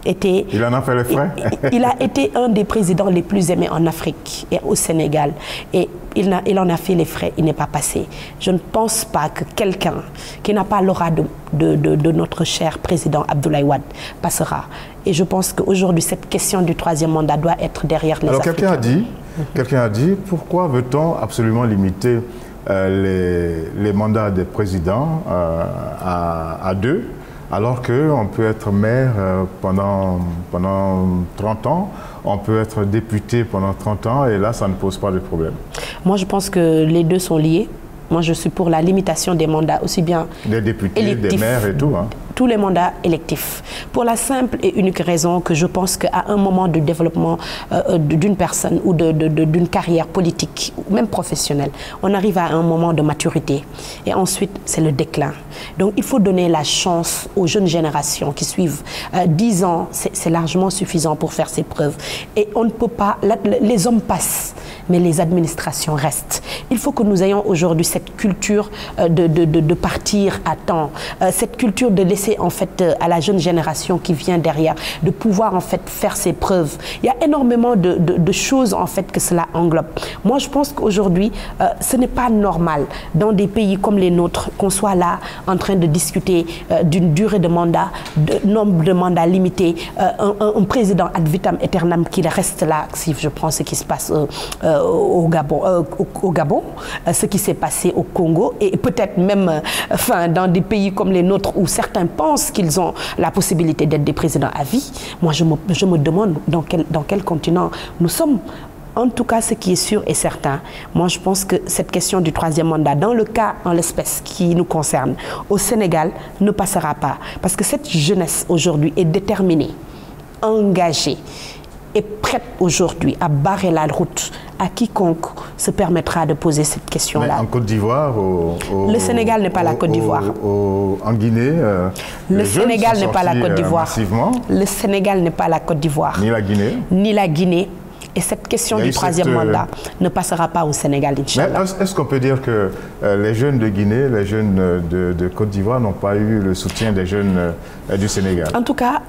été
Il en a fait les frais?
il, il a été un des présidents les plus aimés en Afrique et au Sénégal. Et il, en a fait les frais, il n'est pas passé. Je ne pense pas que quelqu'un qui n'a pas l'aura de, de- de- de notre cher président Abdoulaye Wade passera. Et je pense qu'aujourd'hui, cette question du troisième mandat doit être derrière les
Alors quelqu'un a dit, quelqu'un a dit, pourquoi veut-on absolument limiter euh, les, les mandats des présidents euh, à, à deux? Alors qu'on peut être maire pendant, pendant 30 ans, on peut être député pendant 30 ans et là, ça ne pose pas de problème.
Moi, je pense que les deux sont liés. Moi, je suis pour la limitation des mandats, aussi bien
des députés, des maires et tout. Hein
tous les mandats électifs. Pour la simple et unique raison que je pense qu'à un moment de développement euh, euh, d'une personne ou d'une carrière politique, ou même professionnelle, on arrive à un moment de maturité. Et ensuite, c'est le déclin. Donc, il faut donner la chance aux jeunes générations qui suivent. Euh, ans, c'est largement suffisant pour faire ses preuves. Et on ne peut pas... les hommes passent, mais les administrations restent. Il faut que nous ayons aujourd'hui cette culture de, de, partir à temps, cette culture de laisser en fait euh, à la jeune génération qui vient derrière de pouvoir en fait faire ses preuves. Il y a énormément de, choses en fait que cela englobe. Moi, je pense qu'aujourd'hui, euh, ce n'est pas normal dans des pays comme les nôtres qu'on soit là en train de discuter euh, d'une durée de mandat, de nombre de mandats limités, un, président ad vitam aeternam qui reste là. Si je prends ce qui se passe au Gabon, au, Gabon ce qui s'est passé au Congo et peut-être même, enfin, dans des pays comme les nôtres où certains pensent qu'ils ont la possibilité d'être des présidents à vie, moi je me, je me demande dans quel, dans quel continent nous sommes. En tout cas, ce qui est sûr et certain, moi je pense que cette question du troisième mandat, dans le cas en l'espèce qui nous concerne, au Sénégal, ne passera pas. Parce que cette jeunesse aujourd'hui est déterminée, engagée est prête aujourd'hui à barrer la route à quiconque se permettra de poser cette question-là.
En Côte d'Ivoire,
le Sénégal n'est pas la Côte d'Ivoire.
En Guinée, euh,
le Sénégal n'est pas la Côte d'Ivoire. Le Sénégal n'est pas la Côte d'Ivoire.
Ni la Guinée.
Ni la Guinée. Et cette question du troisième euh, mandat ne passera pas au Sénégal,
Est-ce qu'on peut dire que euh, les jeunes de Guinée, les jeunes de, Côte d'Ivoire n'ont pas eu le soutien des jeunes euh, du Sénégal?
En tout cas,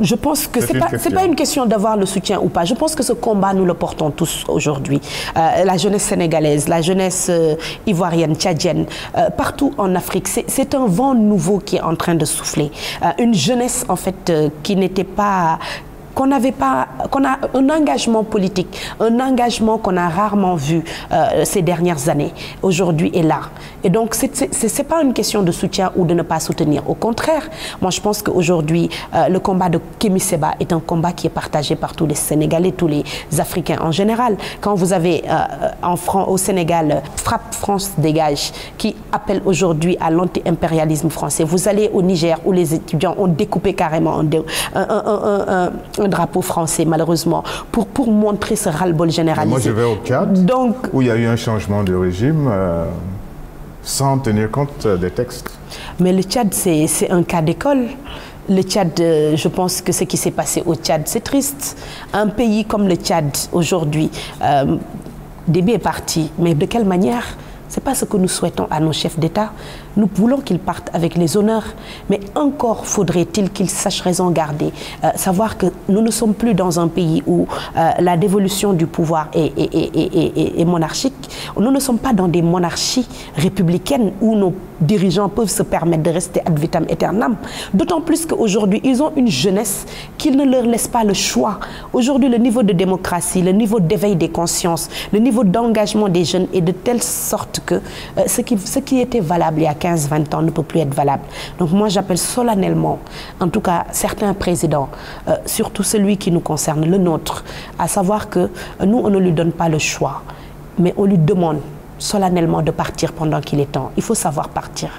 je pense que ce n'est pas, pas, une question d'avoir le soutien ou pas. Je pense que ce combat, nous le portons tous aujourd'hui. la jeunesse sénégalaise, la jeunesse ivoirienne, tchadienne, partout en Afrique, c'est un vent nouveau qui est en train de souffler. une jeunesse, en fait, qui n'était pas qu'on n'avait pas, qu'on a un engagement politique, un engagement qu'on a rarement vu euh, ces dernières années, aujourd'hui est là. Et donc, ce n'est pas une question de soutien ou de ne pas soutenir. Au contraire, moi, je pense qu'aujourd'hui, euh, le combat de Kémy Seba est un combat qui est partagé par tous les Sénégalais, tous les Africains en général. Quand vous avez euh, en France, au Sénégal, Frappe France Dégage, qui appelle aujourd'hui à l'anti-impérialisme français, vous allez au Niger où les étudiants ont découpé carrément un, un, un drapeau français, malheureusement, pour, pour montrer ce ras-le-bol généralisé.
Moi, je vais au Tchad, Donc, où il y a eu un changement de régime euh, sans tenir compte des textes.
Mais le Tchad, c'est un cas d'école. Le Tchad, euh, je pense que ce qui s'est passé au Tchad, c'est triste. Un pays comme le Tchad, aujourd'hui, euh, Déby est parti, mais de quelle manière? Ce n'est pas ce que nous souhaitons à nos chefs d'État. Nous voulons qu'ils partent avec les honneurs, mais encore faudrait-il qu'ils sachent raison garder. Euh, savoir que nous ne sommes plus dans un pays où euh, la dévolution du pouvoir est, monarchique. Nous ne sommes pas dans des monarchies républicaines où nos dirigeants peuvent se permettre de rester ad vitam aeternam. D'autant plus qu'aujourd'hui, ils ont une jeunesse qui ne leur laisse pas le choix. Aujourd'hui, le niveau de démocratie, le niveau d'éveil des consciences, le niveau d'engagement des jeunes est de telle sorte que euh, ce, qui, ce qui était valable il y a 15-20 ans ne peut plus être valable. Donc moi, j'appelle solennellement, en tout cas certains présidents, euh, surtout celui qui nous concerne, le nôtre, à savoir que euh, nous, on ne lui donne pas le choix, mais on lui demande solennellement de partir pendant qu'il est temps. Il faut savoir partir.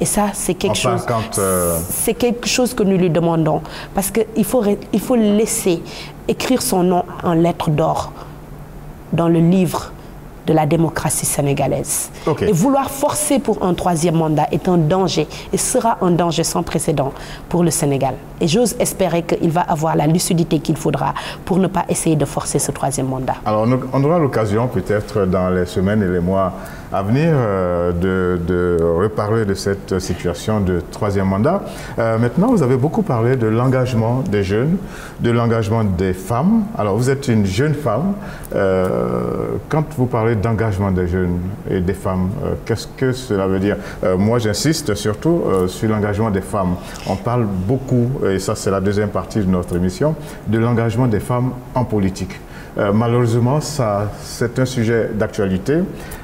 Et ça, c'est quelque, chose, c'est quelque chose que nous lui demandons. Parce qu'il faut, il faut laisser écrire son nom en lettres d'or dans le livre de la démocratie sénégalaise. Et vouloir forcer pour un troisième mandat est un danger et sera un danger sans précédent pour le Sénégal. Et j'ose espérer qu'il va avoir la lucidité qu'il faudra pour ne pas essayer de forcer ce troisième mandat.
Alors on aura l'occasion peut-être dans les semaines et les mois à venir euh, de, reparler de cette situation de troisième mandat. Euh, maintenant, vous avez beaucoup parlé de l'engagement des jeunes, de l'engagement des femmes. Alors, vous êtes une jeune femme. Euh, quand vous parlez d'engagement des jeunes et des femmes, qu'est-ce que cela veut dire? Moi, j'insiste surtout sur l'engagement des femmes. On parle beaucoup, et ça c'est la deuxième partie de notre émission, de l'engagement des femmes en politique. Euh, malheureusement, c'est un sujet d'actualité,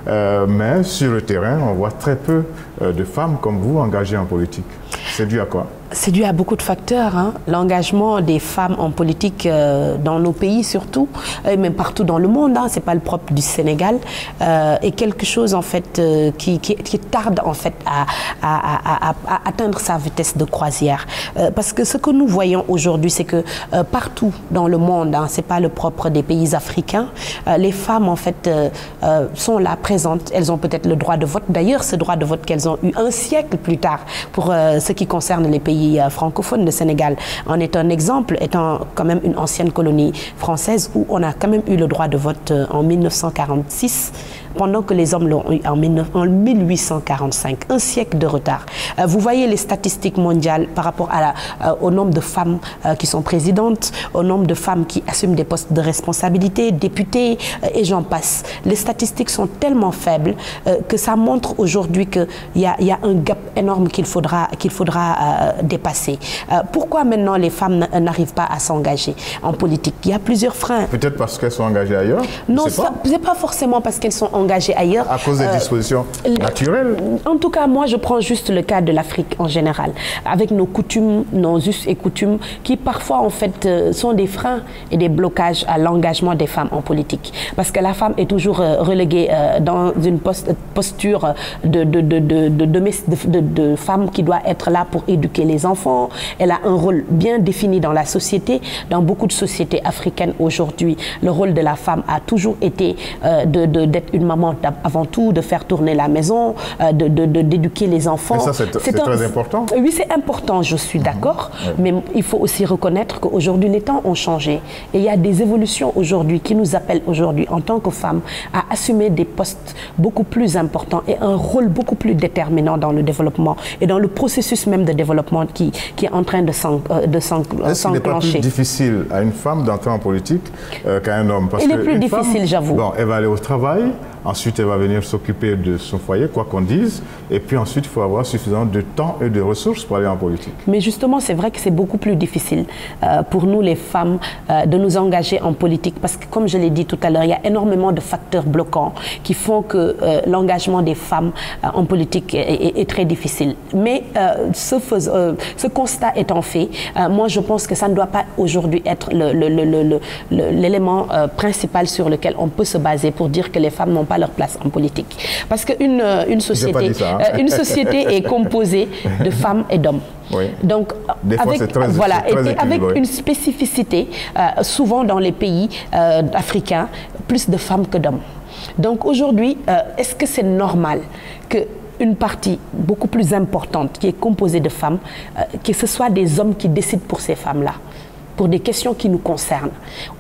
euh, mais sur le terrain, on voit très peu euh, de femmes comme vous engagées en politique. C'est dû à quoi?
C'est dû à beaucoup de facteurs. Hein. L'engagement des femmes en politique euh, dans nos pays surtout, et même partout dans le monde, hein, c'est pas le propre du Sénégal, euh, est quelque chose en fait euh, qui, tarde en fait à, atteindre sa vitesse de croisière. Euh, parce que ce que nous voyons aujourd'hui, c'est que euh, partout dans le monde, hein, c'est pas le propre des pays africains, euh, les femmes en fait sont là présentes. Elles ont peut-être le droit de vote. D'ailleurs, ce droit de vote qu'elles ont eu un siècle plus tard pour ce qui concerne les pays pays euh, francophone, le Sénégal en est un exemple, étant quand même une ancienne colonie française où on a quand même eu le droit de vote euh, en 1946 pendant que les hommes l'ont eu en 1845, un siècle de retard. Euh, vous voyez les statistiques mondiales par rapport au nombre de femmes qui sont présidentes, au nombre de femmes qui assument des postes de responsabilité, députées, et j'en passe. Les statistiques sont tellement faibles que ça montre aujourd'hui qu'il y, y, a un gap énorme qu'il faudra, qu'il faudra dépasser. pourquoi maintenant les femmes n'arrivent pas à s'engager en politique? Il y a plusieurs freins.
Peut-être parce qu'elles sont engagées ailleurs?
Non, ce n'est pas. pas forcément parce qu'elles sont engagées ailleurs.
À cause des euh, dispositions naturelles?
En tout cas, moi, je prends juste le cas de l'Afrique en général, avec nos coutumes, nos us et coutumes, qui parfois, en fait, euh, sont des freins et des blocages à l'engagement des femmes en politique. Parce que la femme est toujours euh, reléguée dans une posture de, de, de, de, de femme qui doit être là pour éduquer les enfants. Elle a un rôle bien défini dans la société. Dans beaucoup de sociétés africaines aujourd'hui, le rôle de la femme a toujours été d'être une maman avant tout, de faire tourner la maison, euh, d'éduquer de, les enfants.
Et ça, c'est très important.
Oui, c'est important, je suis d'accord. Mmh. Mais il faut aussi reconnaître qu'aujourd'hui, les temps ont changé. Et il y a des évolutions aujourd'hui qui nous appellent aujourd'hui, en tant que femmes, à assumer des postes beaucoup plus importants et un rôle beaucoup plus déterminant dans le développement et dans le processus même de développement qui, qui est en train de euh, s'enclencher.
Est-ce qu'il n'est pas plus difficile à une femme d'entrer en politique euh, qu'à un homme?
Parce Il est plus difficile, j'avoue.
Bon, elle va aller au travail, Ensuite, elle va venir s'occuper de son foyer, quoi qu'on dise. Et puis ensuite, il faut avoir suffisamment de temps et de ressources pour aller en politique.
Mais justement, c'est vrai que c'est beaucoup plus difficile euh, pour nous, les femmes, euh, de nous engager en politique. Parce que, comme je l'ai dit tout à l'heure, il y a énormément de facteurs bloquants qui font que euh, l'engagement des femmes en politique est, très difficile. Mais ce, ce, constat étant fait, moi, je pense que ça ne doit pas aujourd'hui être l'élément principal sur lequel on peut se baser pour dire que les femmes n'ont pas leur place en politique. Parce qu'une euh, une société, ça, hein. Euh, une société est composée de (laughs) femmes et d'hommes.
Oui.
Donc,
Des avec, fois, très,
voilà,
très
et avec une spécificité, euh, souvent dans les pays euh, africains, plus de femmes que d'hommes. Donc aujourd'hui, euh, est-ce que c'est normal que une partie beaucoup plus importante qui est composée de femmes, euh, que ce soit des hommes qui décident pour ces femmes-là, pour des questions qui nous concernent?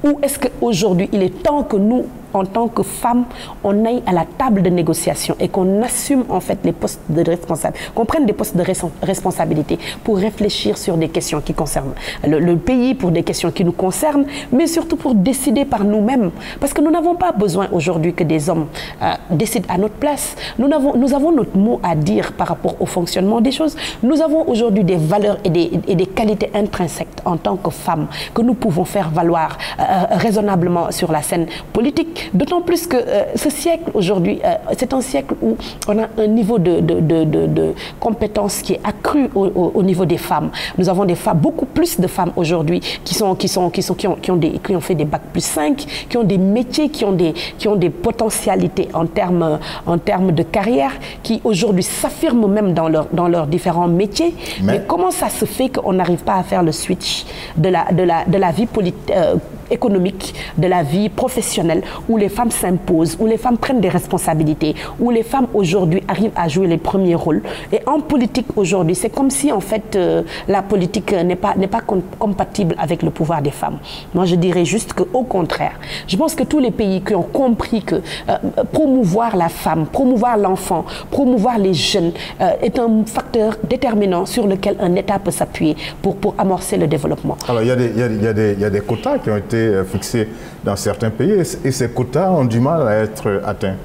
Ou est-ce qu'aujourd'hui, il est temps que nous, en tant que femmes, on aille à la table de négociation et qu'on assume en fait les postes de responsabilité, qu'on prenne des postes de responsabilité pour réfléchir sur des questions qui concernent le, pays, pour des questions qui nous concernent, mais surtout pour décider par nous-mêmes. Parce que nous n'avons pas besoin aujourd'hui que des hommes euh, décident à notre place. Nous avons, notre mot à dire par rapport au fonctionnement des choses. Nous avons aujourd'hui des valeurs et des, qualités intrinsèques en tant que femmes que nous pouvons faire valoir euh, raisonnablement sur la scène politique. D'autant plus que euh, ce siècle aujourd'hui, euh, c'est un siècle où on a un niveau de, de, de, de compétence qui est accru au, au, au, niveau des femmes. Nous avons des femmes, beaucoup plus de femmes aujourd'hui qui, sont, qui, sont, qui, sont, qui, ont, qui, ont des, qui ont fait des bacs plus 5, qui ont des métiers, qui ont des, qui ont des potentialités en termes, en termes de carrière, qui aujourd'hui s'affirment même dans, leur, dans leurs différents métiers. Mais... Mais comment ça se fait qu'on n'arrive pas à faire le switch de la, de la, de la vie politique euh, économique, de la vie professionnelle, où les femmes s'imposent, où les femmes prennent des responsabilités, où les femmes aujourd'hui arrivent à jouer les premiers rôles. Et en politique aujourd'hui, c'est comme si en fait euh, la politique n'est pas, n'est pas com compatible avec le pouvoir des femmes. Moi, je dirais juste qu'au contraire, je pense que tous les pays qui ont compris que euh, promouvoir la femme, promouvoir l'enfant, promouvoir les jeunes euh, est un facteur déterminant sur lequel un État peut s'appuyer pour, pour amorcer le développement.
Alors, il y, y y y a des quotas qui ont été fixés dans certains pays et ces quotas ont du mal à être atteints.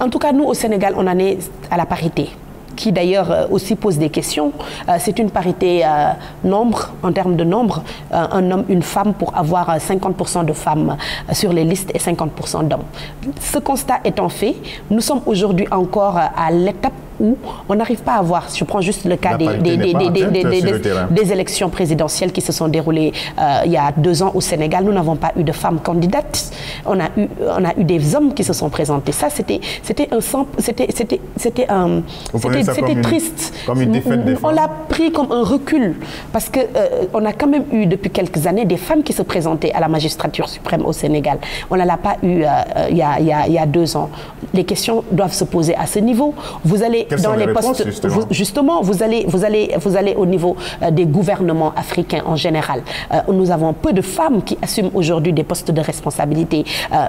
En tout cas, nous, au Sénégal, on en est à la parité qui d'ailleurs aussi pose des questions. Euh, c'est une parité euh, nombre, en termes de nombre, euh, un homme, une femme pour avoir 50% de femmes sur les listes et 50% d'hommes. Ce constat étant fait, nous sommes aujourd'hui encore à l'étape où on n'arrive pas à voir, je prends juste le cas des, des, élections présidentielles qui se sont déroulées euh, il y a deux ans au Sénégal, nous n'avons pas eu de femmes candidates, on a eu, on a eu des hommes qui se sont présentés. Ça, c'était un c'était c'était un c'était triste.
Comme une défaite des
On l'a pris comme un recul parce que euh, on a quand même eu depuis quelques années des femmes qui se présentaient à la magistrature suprême au Sénégal. On ne l'a pas eu euh, il, y a, y a, deux ans. Les questions doivent se poser à ce niveau. Vous allez
dans les, postes
justement. Vous, allez vous allez vous allez au niveau euh, des gouvernements africains en général. nous avons peu de femmes qui assument aujourd'hui des postes de responsabilité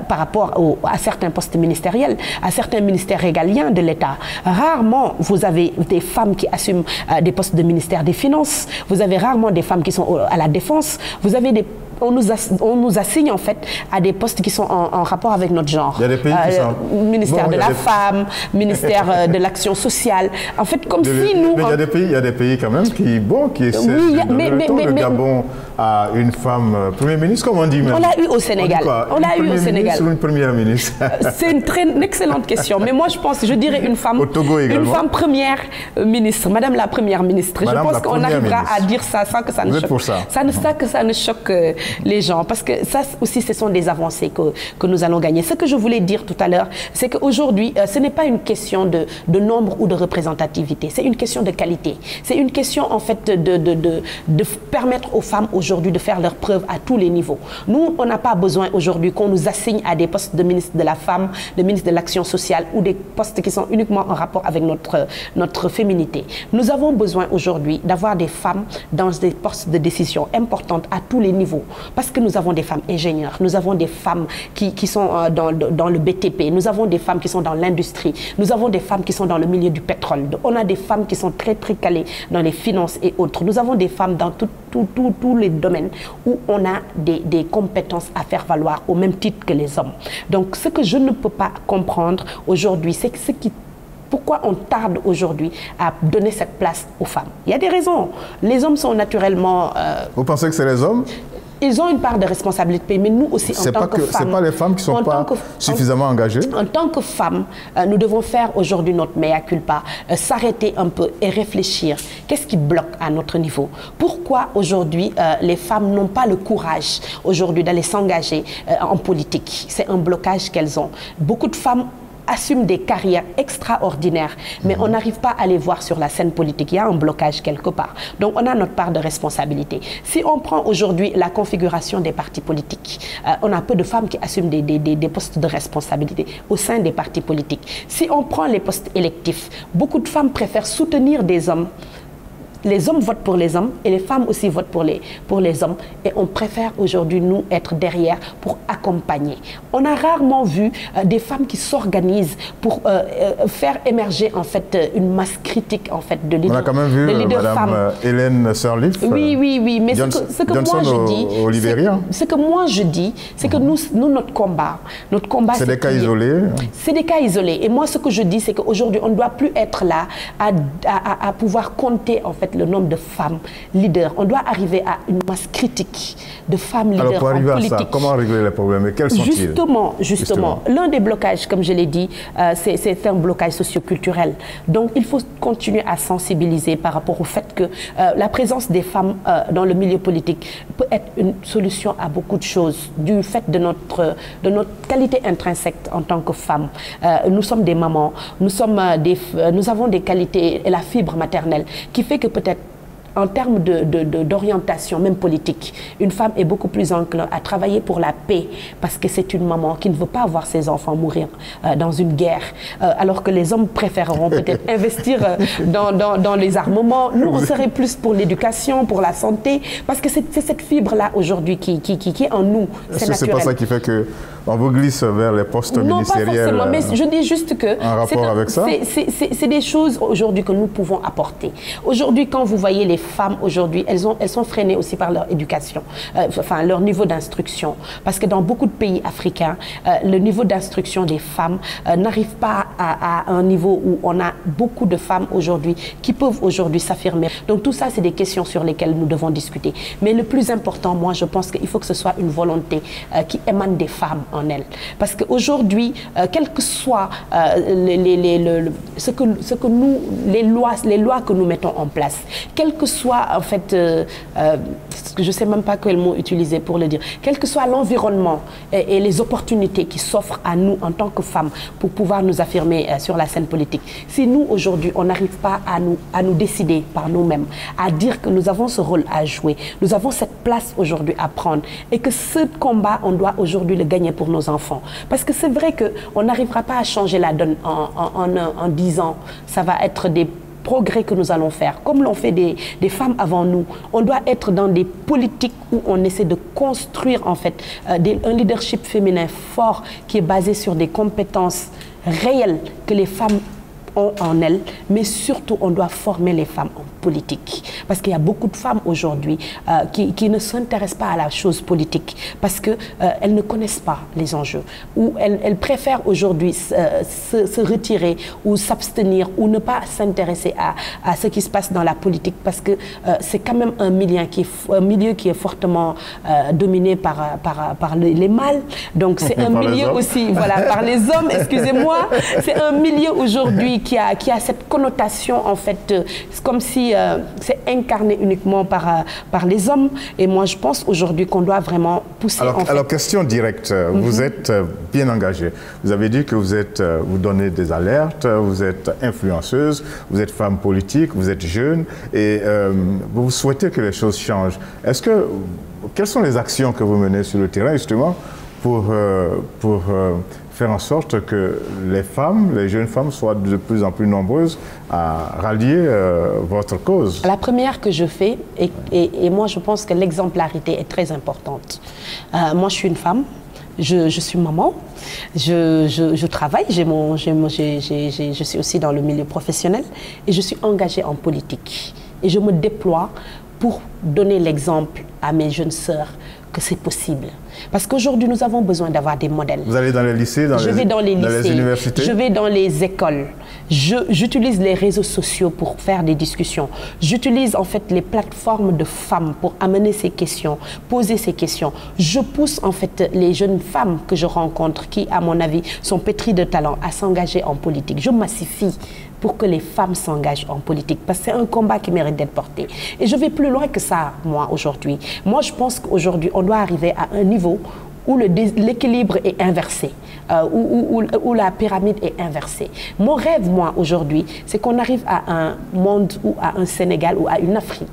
par rapport à certains postes ministériels, à certains ministères régaliens de l'État. Rarement vous avez des femmes qui assument des postes de ministère des Finances. Vous avez rarement des femmes qui sont à la défense. Vous avez des on nous, on nous assigne en fait à des postes qui sont en, rapport avec notre genre.
Il y a des pays qui euh, sont...
Ministère de la femme, ministère euh, de l'action sociale. En fait, comme si nous...
Mais il y, a des pays, il y a des pays quand même qui, bon, qui essaient oui, de mais, mais, le Gabon à une femme euh, Premier ministre, comme on dit même.
On l'a eu au Sénégal. On, l'a eu au Sénégal.
Ou une première ministre?
C'est une très excellente question. Mais moi, je pense, je dirais une femme...
Au Togo également.
Une femme première ministre, Madame la Première ministre. je pense qu'on arrivera à dire ça sans que ça ne choque.
Pour ça.
Ça ne, ça, que ça ne choque les gens. Parce que ça aussi, ce sont des avancées que, que nous allons gagner. Ce que je voulais dire tout à l'heure, c'est qu'aujourd'hui, euh, ce n'est pas une question de, de, nombre ou de représentativité. C'est une question de qualité. C'est une question, en fait, de, de, de permettre aux femmes aujourd'hui de faire leurs preuves à tous les niveaux. Nous, on n'a pas besoin aujourd'hui qu'on nous assigne à des postes de ministre de la femme, de ministre de l'action sociale ou des postes qui sont uniquement en rapport avec notre, notre féminité. Nous avons besoin aujourd'hui d'avoir des femmes dans des postes de décision importantes à tous les niveaux. Parce que nous avons des femmes ingénieurs, nous avons des femmes qui, qui sont euh, dans, dans, le BTP, nous avons des femmes qui sont dans l'industrie, nous avons des femmes qui sont dans le milieu du pétrole, on a des femmes qui sont très très calées dans les finances et autres. Nous avons des femmes dans tous les domaines où on a des, des compétences à faire valoir au même titre que les hommes. Donc ce que je ne peux pas comprendre aujourd'hui, c'est ce qui pourquoi on tarde aujourd'hui à donner cette place aux femmes? Il y a des raisons. Les hommes sont naturellement...
Euh, Vous pensez que c'est les hommes?
Ils ont une part de responsabilité, mais nous aussi, en tant que, femmes...
Ce pas les femmes qui ne sont pas suffisamment engagées
En tant que femmes, euh, nous devons faire aujourd'hui notre mea culpa, euh, s'arrêter un peu et réfléchir. Qu'est-ce qui bloque à notre niveau? Pourquoi aujourd'hui les femmes n'ont pas le courage aujourd'hui d'aller s'engager en politique? C'est un blocage qu'elles ont. Beaucoup de femmes assument des carrières extraordinaires, mais on n'arrive pas à les voir sur la scène politique. Il y a un blocage quelque part. Donc on a notre part de responsabilité. Si on prend aujourd'hui la configuration des partis politiques, euh, on a peu de femmes qui assument des, des, des, postes de responsabilité au sein des partis politiques. Si on prend les postes électifs, beaucoup de femmes préfèrent soutenir des hommes les hommes votent pour les hommes et les femmes aussi votent pour les, pour les hommes. Et on préfère aujourd'hui, nous, être derrière pour accompagner. On a rarement vu euh, des femmes qui s'organisent pour euh, euh, faire émerger, en fait, une masse critique, en fait, de leaders.
On a quand même vu Madame Hélène Sirleaf.
Oui, oui, oui. Mais ce que, moi je dis... Ce que moi je dis, c'est que nous, nous, notre combat, notre combat...
C'est des cas isolés
C'est des cas isolés. Et moi, ce que je dis, c'est qu'aujourd'hui, on ne doit plus être là à, à, à pouvoir compter, en fait, le nombre de femmes leaders. On doit arriver à une masse critique de femmes leaders
Alors pour arriver
à ça,
comment régler les problèmes et quels sont-ils
Justement, justement, l'un des blocages, comme je l'ai dit, euh, c'est un blocage socioculturel. Donc il faut continuer à sensibiliser par rapport au fait que euh, la présence des femmes euh, dans le milieu politique peut être une solution à beaucoup de choses du fait de notre, de notre qualité intrinsèque en tant que femme. nous sommes des mamans, nous, sommes des, nous avons des qualités et la fibre maternelle qui fait que peut-être en termes d'orientation, de, même politique, une femme est beaucoup plus enclin à travailler pour la paix parce que c'est une maman qui ne veut pas voir ses enfants mourir euh, dans une guerre, euh, alors que les hommes préféreront peut-être (laughs) investir euh, dans, dans, dans, les armements. Nous, on serait plus pour l'éducation, pour la santé, parce que c'est cette fibre-là aujourd'hui qui, qui, qui, est en nous.
C'est -ce pas ça qui fait que on vous glisse vers les postes non, ministériels.
Non, pas forcément, mais je dis juste que...
En rapport avec ça?
C'est des choses aujourd'hui que nous pouvons apporter. Aujourd'hui, quand vous voyez les femmes aujourd'hui, elles, sont freinées aussi par leur éducation, euh, enfin leur niveau d'instruction. Parce que dans beaucoup de pays africains, euh, le niveau d'instruction des femmes euh, n'arrive pas à, un niveau où on a beaucoup de femmes aujourd'hui qui peuvent aujourd'hui s'affirmer. Donc tout ça, c'est des questions sur lesquelles nous devons discuter. Mais le plus important, moi, je pense qu'il faut que ce soit une volonté qui émane des femmes en elles. Parce qu'aujourd'hui, quel que soit les, les, ce, que, ce que nous, les lois, les lois que nous mettons en place, quel que soit en fait, euh, euh, je ne sais même pas quel mot utiliser pour le dire, quel que soit l'environnement et, les opportunités qui s'offrent à nous en tant que femmes pour pouvoir nous affirmer euh, sur la scène politique, si nous aujourd'hui on n'arrive pas à nous, à nous décider par nous-mêmes, à dire que nous avons ce rôle à jouer, nous avons cette place aujourd'hui à prendre et que ce combat on doit aujourd'hui le gagner pour nos enfants. Parce que c'est vrai qu'on n'arrivera pas à changer la donne en, en, en, en 10 ans, ça va être des progrès que nous allons faire, comme l'ont fait des, femmes avant nous. On doit être dans des politiques où on essaie de construire en fait euh, un leadership féminin fort qui est basé sur des compétences réelles que les femmes en elles, mais surtout on doit former les femmes en politique. Parce qu'il y a beaucoup de femmes aujourd'hui euh, qui, qui, ne s'intéressent pas à la chose politique parce qu'elles euh, ne connaissent pas les enjeux ou elles, elles préfèrent aujourd'hui euh, se, se, retirer ou s'abstenir ou ne pas s'intéresser à, à, ce qui se passe dans la politique parce que c'est quand même un milieu qui est, un milieu qui est fortement dominé par, par, par les, les mâles. Donc c'est (laughs) un milieu aussi, voilà, par les hommes, excusez-moi. C'est un milieu aujourd'hui qui a, qui a cette connotation, en fait, comme si euh, c'est incarné uniquement par, euh, par les hommes. Et moi, je pense aujourd'hui qu'on doit vraiment pousser.
Alors,
en fait.
alors question directe. Mm -hmm. Vous êtes bien engagée. Vous avez dit que vous, êtes, vous donnez des alertes, vous êtes influenceuse, vous êtes femme politique, vous êtes jeune et euh, vous souhaitez que les choses changent. Est-ce que, quelles sont les actions que vous menez sur le terrain, justement, pour, euh, pour euh, faire en sorte que les femmes, les jeunes femmes soient de plus en plus nombreuses à rallier euh, votre cause.
La première que je fais, et, moi je pense que l'exemplarité est très importante. Euh, moi je suis une femme, je, suis maman, je, je, travaille, je suis aussi dans le milieu professionnel. Et je suis engagée en politique. Et je me déploie pour donner l'exemple à mes jeunes sœurs que c'est possible. Parce qu'aujourd'hui, nous avons besoin d'avoir des modèles.
Vous allez dans les lycées, dans,
je
les,
vais dans les
dans
lycées,
les universités?
Je vais dans les écoles. J'utilise les réseaux sociaux pour faire des discussions. J'utilise en fait les plateformes de femmes pour amener ces questions, poser ces questions. Je pousse en fait les jeunes femmes que je rencontre qui, à mon avis, sont pétries de talent à s'engager en politique. Je massifie pour que les femmes s'engagent en politique parce que c'est un combat qui mérite d'être porté. Et je vais plus loin que ça, moi, aujourd'hui. Moi, je pense qu'aujourd'hui, on doit arriver à un niveau où l'équilibre est inversé, euh, où, où, où, la pyramide est inversée. Mon rêve, moi, aujourd'hui, c'est qu'on arrive à un monde ou à un Sénégal ou à une Afrique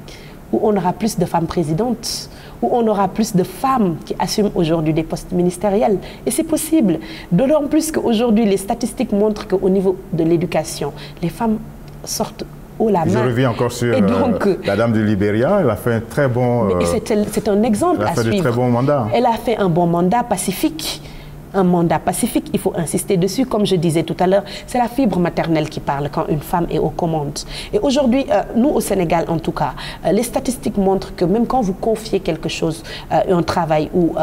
où on aura plus de femmes présidentes, où on aura plus de femmes qui assument aujourd'hui des postes ministériels. Et c'est possible. D'autant plus qu'aujourd'hui, les statistiques montrent qu'au niveau de l'éducation, les femmes sortent haut la main.
Je reviens encore sur donc, euh, la dame du Libéria. Elle a fait un très bon...
Euh, c'est un exemple
elle a
à
fait
suivre.
de très bons mandats.
Elle a fait un bon mandat pacifique un mandat pacifique, il faut insister dessus. Comme je disais tout à l'heure, c'est la fibre maternelle qui parle quand une femme est aux commandes. Et aujourd'hui, euh, nous au Sénégal en tout cas, euh, les statistiques montrent que même quand vous confiez quelque chose, euh, un travail ou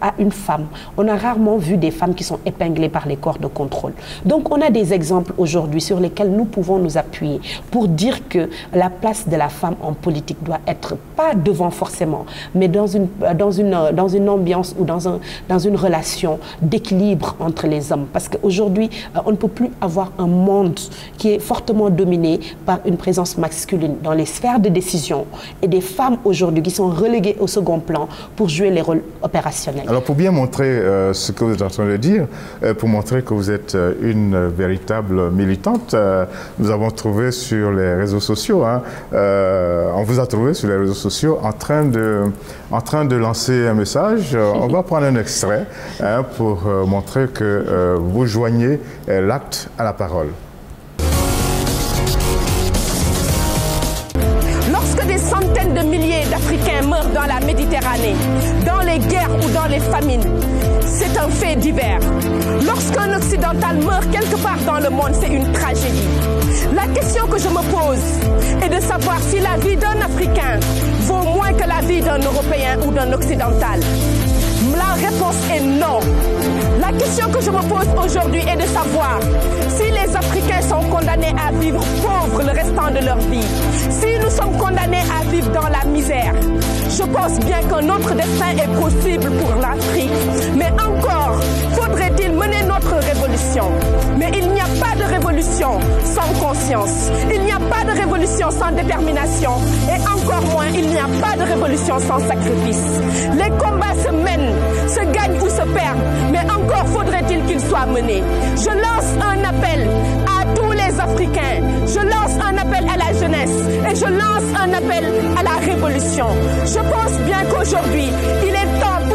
à une femme, on a rarement vu des femmes qui sont épinglées par les corps de contrôle. Donc on a des exemples aujourd'hui sur lesquels nous pouvons nous appuyer pour dire que la place de la femme en politique doit être pas devant forcément, mais dans une, dans une, dans une ambiance ou dans, un, dans une relation d'équilibre entre les hommes. Parce qu'aujourd'hui, euh, on ne peut plus avoir un monde qui est fortement dominé par une présence masculine dans les sphères de décision et des femmes aujourd'hui qui sont reléguées au second plan pour jouer les rôles opérationnels.
Alors pour bien montrer euh, ce que vous êtes en train de dire, euh, pour montrer que vous êtes une véritable militante, euh, nous avons trouvé sur les réseaux sociaux, hein, on vous a trouvé sur les réseaux sociaux en train de, en train de lancer un message. on va (laughs) prendre un extrait hein, pour pour euh, montrer que euh, vous joignez euh, l'acte à la parole.
Lorsque des centaines de milliers d'Africains meurent dans la Méditerranée, dans les guerres ou dans les famines, c'est un fait divers. Lorsqu'un occidental meurt quelque part dans le monde, c'est une tragédie. La question que je me pose est de savoir savoir si la vie d'un Africain vaut moins que la vie d'un Européen ou d'un Occidental La réponse est non. La question que je me pose aujourd'hui est de savoir si les Africains sont condamnés à vivre pauvres le restant de leur vie, si nous sommes condamnés à vivre dans la misère. Je pense bien qu'un autre destin est possible pour l'Afrique, mais encore faudrait-il Mais il n'y a pas de révolution sans conscience. Il n'y a pas de révolution sans détermination. Et encore moins, il n'y a pas de révolution sans sacrifice. Les combats se mènent, se gagnent ou se perdent. Mais encore faudrait-il qu'ils soient menés. Je lance un appel à tous les Africains. Je lance un appel à la jeunesse. Et je lance un appel à la révolution. Je pense bien qu'aujourd'hui, il est temps pour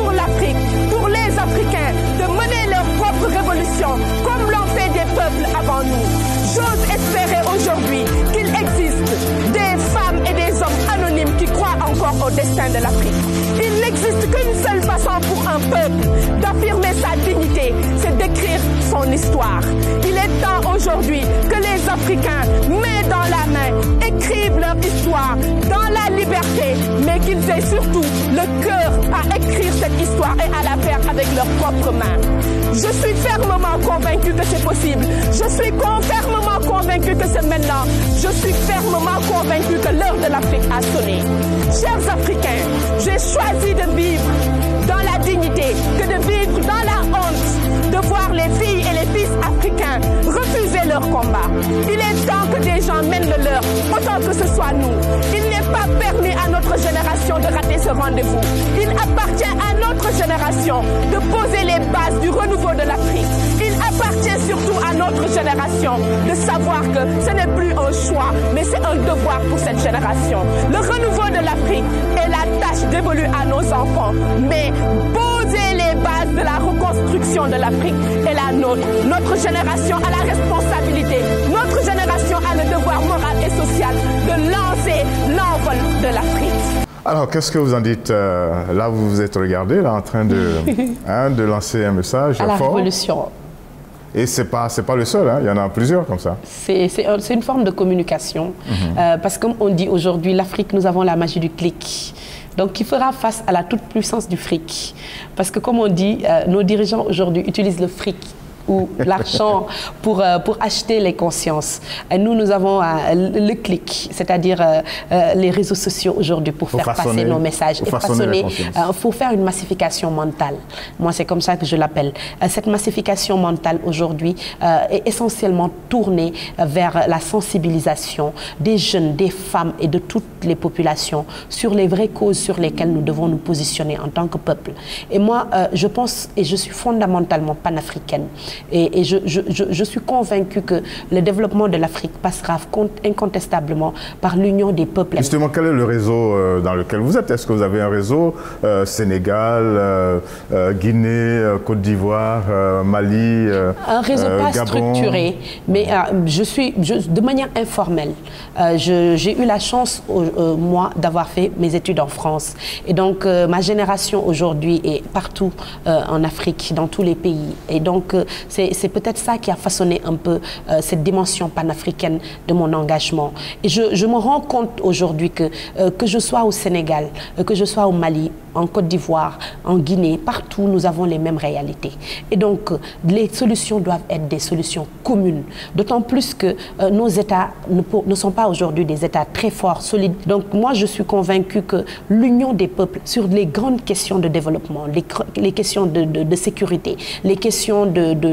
J'ose espérer aujourd'hui qu'il existe des femmes et des hommes anonymes qui croient encore au destin de l'Afrique. Il n'existe qu'une seule façon pour un peuple son histoire. Il est temps aujourd'hui que les Africains, main dans la main, écrivent leur histoire dans la liberté, mais qu'ils aient surtout le cœur à écrire cette histoire et à la faire avec leurs propres mains. Je suis fermement convaincu que c'est possible. Je suis fermement convaincu que c'est maintenant. Je suis fermement convaincu que l'heure de l'Afrique a sonné. Chers Africains, j'ai choisi de vivre dans la dignité que de vivre dans la honte, de voir les filles et les fils africains leur combat? Il est temps que des gens mènent le leur, autant que ce soit nous. Il n'est pas permis à notre génération de rater ce rendez-vous. Il appartient à notre génération de poser les bases du renouveau de l'Afrique. Il appartient surtout à notre génération de savoir que ce n'est plus un choix, mais c'est un devoir pour cette génération. Le renouveau de l'Afrique est la tâche dévolue à nos enfants, mais poser les bases de la reconstruction de l'Afrique est la nôtre. Notre génération a la responsabilité, notre génération a le devoir moral et social de lancer l'envol de l'Afrique.
Alors, qu'est-ce que vous en dites euh, Là, vous vous êtes regardé, là, en train de, (laughs) hein, de lancer un message
à la révolution.
Et ce n'est pas, pas le seul, hein. il y en a plusieurs comme ça.
C'est une forme de communication. Mhm. Euh, parce que comme on dit aujourd'hui, l'Afrique, nous avons la magie du clic. Donc, qui fera face à la toute-puissance du fric. Parce que comme on dit, euh, nos dirigeants aujourd'hui utilisent le fric ou l'argent pour, euh, pour acheter les consciences. Nous, nous avons euh, le clic, c'est-à-dire euh, les réseaux sociaux aujourd'hui pour, faire passer nos messages.
et façonner,
il faut faire une massification mentale. Moi, c'est comme ça que je l'appelle. cette massification mentale aujourd'hui est essentiellement tournée vers la sensibilisation des jeunes, des femmes et de toutes les populations sur les vraies causes sur lesquelles nous devons nous positionner en tant que peuple. Et moi, je pense et je suis fondamentalement panafricaine. Et, je, suis convaincue que le développement de l'Afrique passera incontestablement par l'union des peuples.
Justement, quel est le réseau euh, dans lequel vous êtes? Est-ce que vous avez un réseau euh, Sénégal, euh, Guinée, Côte d'Ivoire, Mali
Un réseau pas structuré, mais je suis de manière informelle. J'ai eu la chance, moi, d'avoir fait mes études en France. Et donc, ma génération aujourd'hui est partout en Afrique, dans tous les pays. Et donc, c'est peut-être ça qui a façonné un peu euh, cette dimension panafricaine de mon engagement. Et je, me rends compte aujourd'hui que, euh, que je sois au Sénégal, euh, que je sois au Mali, en Côte d'Ivoire, en Guinée, partout, nous avons les mêmes réalités. Et donc, les solutions doivent être des solutions communes. D'autant plus que nos États ne, sont pas aujourd'hui des États très forts, solides. Donc, moi, je suis convaincue que l'union des peuples sur les grandes questions de développement, les, questions de, sécurité, les questions de de,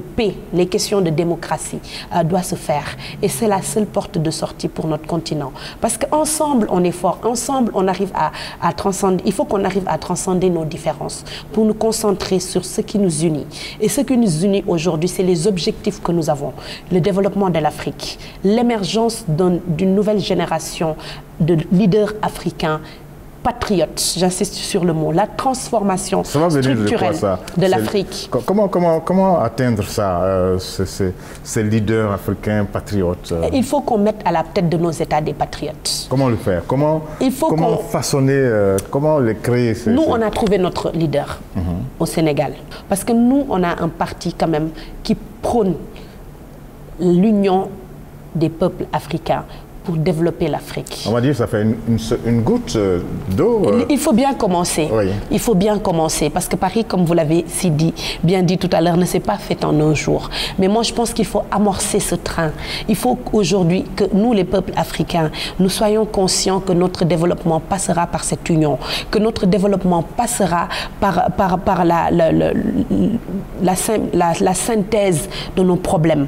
paix, les questions de démocratie euh, doivent se faire. Et c'est la seule porte de sortie pour notre continent. Parce qu'ensemble, on est fort. Ensemble, on arrive à, à transcender. Il faut qu'on arrive à transcender nos différences pour nous concentrer sur ce qui nous unit. Et ce qui nous unit aujourd'hui, c'est les objectifs que nous avons. Le développement de l'Afrique, l'émergence d'une nouvelle génération de leaders africains patriote, j'insiste sur le mot, la transformation structurelle de, l'Afrique.
Comment, comment, comment atteindre ça, euh, ces, leaders africains patriotes euh?
Il faut qu'on mette à la tête de nos États des patriotes.
Comment le faire? Comment, Il faut comment façonner, euh, comment les créer
Nous, on a trouvé notre leader mhm. au Sénégal. Parce que nous, on a un parti quand même qui prône l'union des peuples africains pour développer l'Afrique.
On va dire que ça fait une, goutte euh, d'eau.
Euh. Il faut bien commencer. Il faut bien commencer parce que Paris, comme vous l'avez si dit, bien dit tout à l'heure, ne s'est pas fait en un jour. Mais moi, je pense qu'il faut amorcer ce train. Il faut aujourd'hui que nous, les peuples africains, nous soyons conscients que notre développement passera par cette union, que notre développement passera par, par, par la, la, la, la synthèse de nos problèmes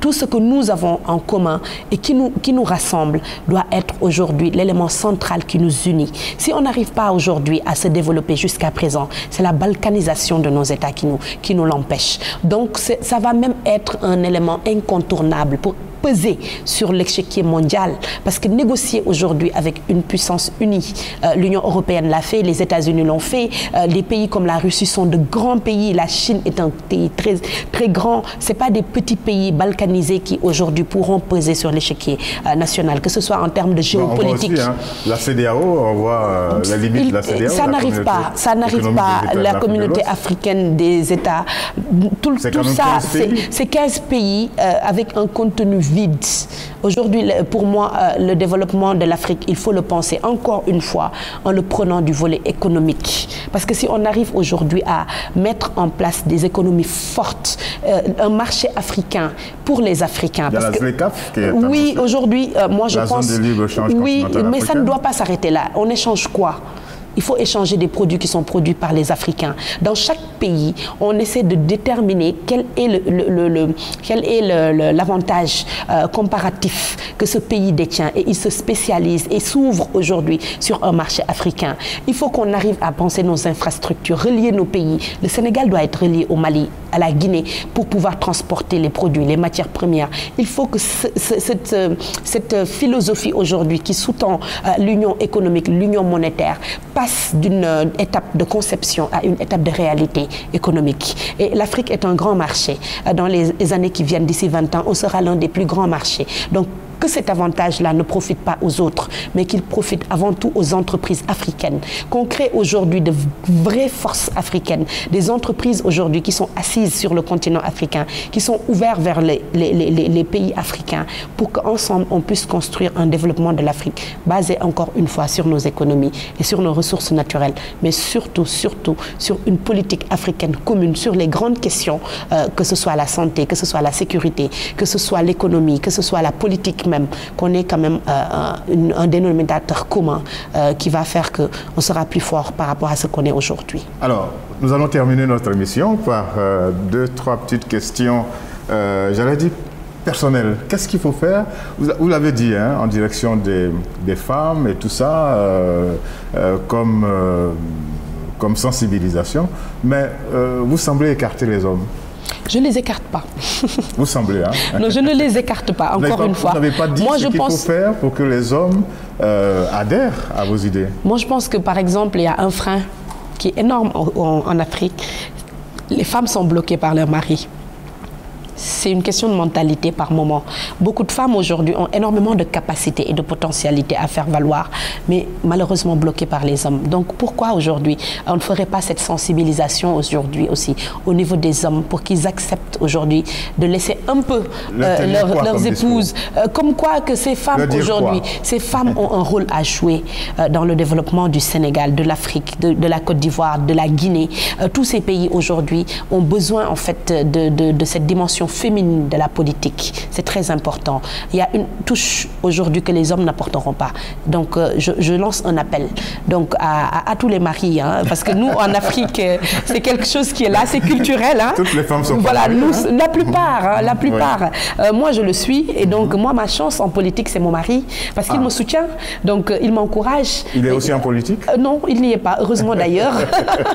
tout ce que nous avons en commun et qui nous, qui nous rassemble doit être aujourd'hui l'élément central qui nous unit. Si on n'arrive pas aujourd'hui à se développer jusqu'à présent, c'est la balkanisation de nos États qui nous, qui nous l'empêche. Donc ça va même être un élément incontournable pour peser sur l'échiquier mondial. Parce que négocier aujourd'hui avec une puissance unie, euh, l'Union européenne l'a fait, les États-Unis l'ont fait, euh, les pays comme la Russie sont de grands pays, la Chine est un pays très, très grand. Ce pas des petits pays balkanisés qui aujourd'hui pourront peser sur l'échiquier euh, national, que ce soit en termes de géopolitique.
Aussi, hein, la CDAO, on voit la limite de la CDAO.
Ça n'arrive pas, ça n'arrive pas. La communauté africaine des États, tout, tout ça, c'est 15 pays avec un contenu vide. Aujourd'hui, pour moi, euh, le développement de l'Afrique, il faut le penser encore une fois en le prenant du volet économique. Parce que si on arrive aujourd'hui à mettre en place des économies fortes, euh, un marché africain pour les Africains.
parce
que, oui, aujourd'hui, euh, moi je pense. oui, mais ça ne doit pas s'arrêter là. On échange quoi? Il faut échanger des produits qui sont produits par les Africains. Dans chaque pays, on essaie de déterminer quel est le, l'avantage euh, comparatif que ce pays détient et il se spécialise et s'ouvre aujourd'hui sur un marché africain. Il faut qu'on arrive à penser nos infrastructures, relier nos pays. Le Sénégal doit être relié au Mali, à la Guinée pour pouvoir transporter les produits, les matières premières. Il faut que cette, cette philosophie aujourd'hui qui sous-tend euh, l'union économique, l'union monétaire, passe d'une euh, étape de conception à une étape de réalité économique. Et l'Afrique est un grand marché. Dans les années qui viennent, d'ici 20 ans, on sera l'un des plus grands marchés. Donc, que cet avantage-là ne profite pas aux autres, mais qu'il profite avant tout aux entreprises africaines. Qu'on crée aujourd'hui de vraies forces africaines, des entreprises aujourd'hui qui sont assises sur le continent africain, qui sont ouvertes vers les, pays africains, pour qu'ensemble on puisse construire un développement de l'Afrique basé encore une fois sur nos économies et sur nos ressources naturelles, mais surtout, surtout sur une politique africaine commune sur les grandes questions, euh, que ce soit la santé, que ce soit la sécurité, que ce soit l'économie, que ce soit la politique qu'on ait quand même euh, un, dénominateur commun euh, qui va faire qu'on sera plus fort par rapport à ce qu'on est aujourd'hui.
Alors, nous allons terminer notre émission par euh, deux, trois petites questions, j'allais dire personnelles. Qu'est-ce qu'il faut faire? Vous, l'avez dit, hein, en direction des, des, femmes et tout ça, comme, comme sensibilisation, mais vous semblez écarter les hommes.
Je ne les écarte pas. (laughs)
Vous semblez, hein
Non, je ne les écarte pas, encore une fois.
Vous n'avez pas dit Moi, ce qu'il pense... faut faire pour que les hommes euh, adhèrent à vos idées
Moi, je pense que, par exemple, il y a un frein qui est énorme en Afrique. Les femmes sont bloquées par leur mari c'est une question de mentalité par moment. Beaucoup de femmes aujourd'hui ont énormément de capacités et de potentialités à faire valoir, mais malheureusement bloquées par les hommes. Donc pourquoi aujourd'hui on ne ferait pas cette sensibilisation aujourd'hui aussi au niveau des hommes pour qu'ils acceptent aujourd'hui de laisser un peu euh, leurs épouses, euh, comme quoi que ces femmes aujourd'hui, ces femmes ont un rôle à jouer euh, dans le développement du Sénégal, de l'Afrique, de, la Côte d'Ivoire, de la Guinée. tous ces pays aujourd'hui ont besoin en fait de, de cette dimension féminine de la politique. C'est très important. Il y a une touche aujourd'hui que les hommes n'apporteront pas. Donc, euh, je, lance un appel donc à, tous les maris, hein, parce que nous, en Afrique, euh, c'est quelque chose qui est là, c'est culturel. Hein.
Toutes les femmes sont
Voilà, nous, hein. la plupart, hein, la plupart. Euh, moi, je le suis. Et donc, moi, ma chance en politique, c'est mon mari, parce qu'il ah. me soutient. Donc, il m'encourage.
Il est aussi en politique?
Non, il n'y est pas. Heureusement d'ailleurs.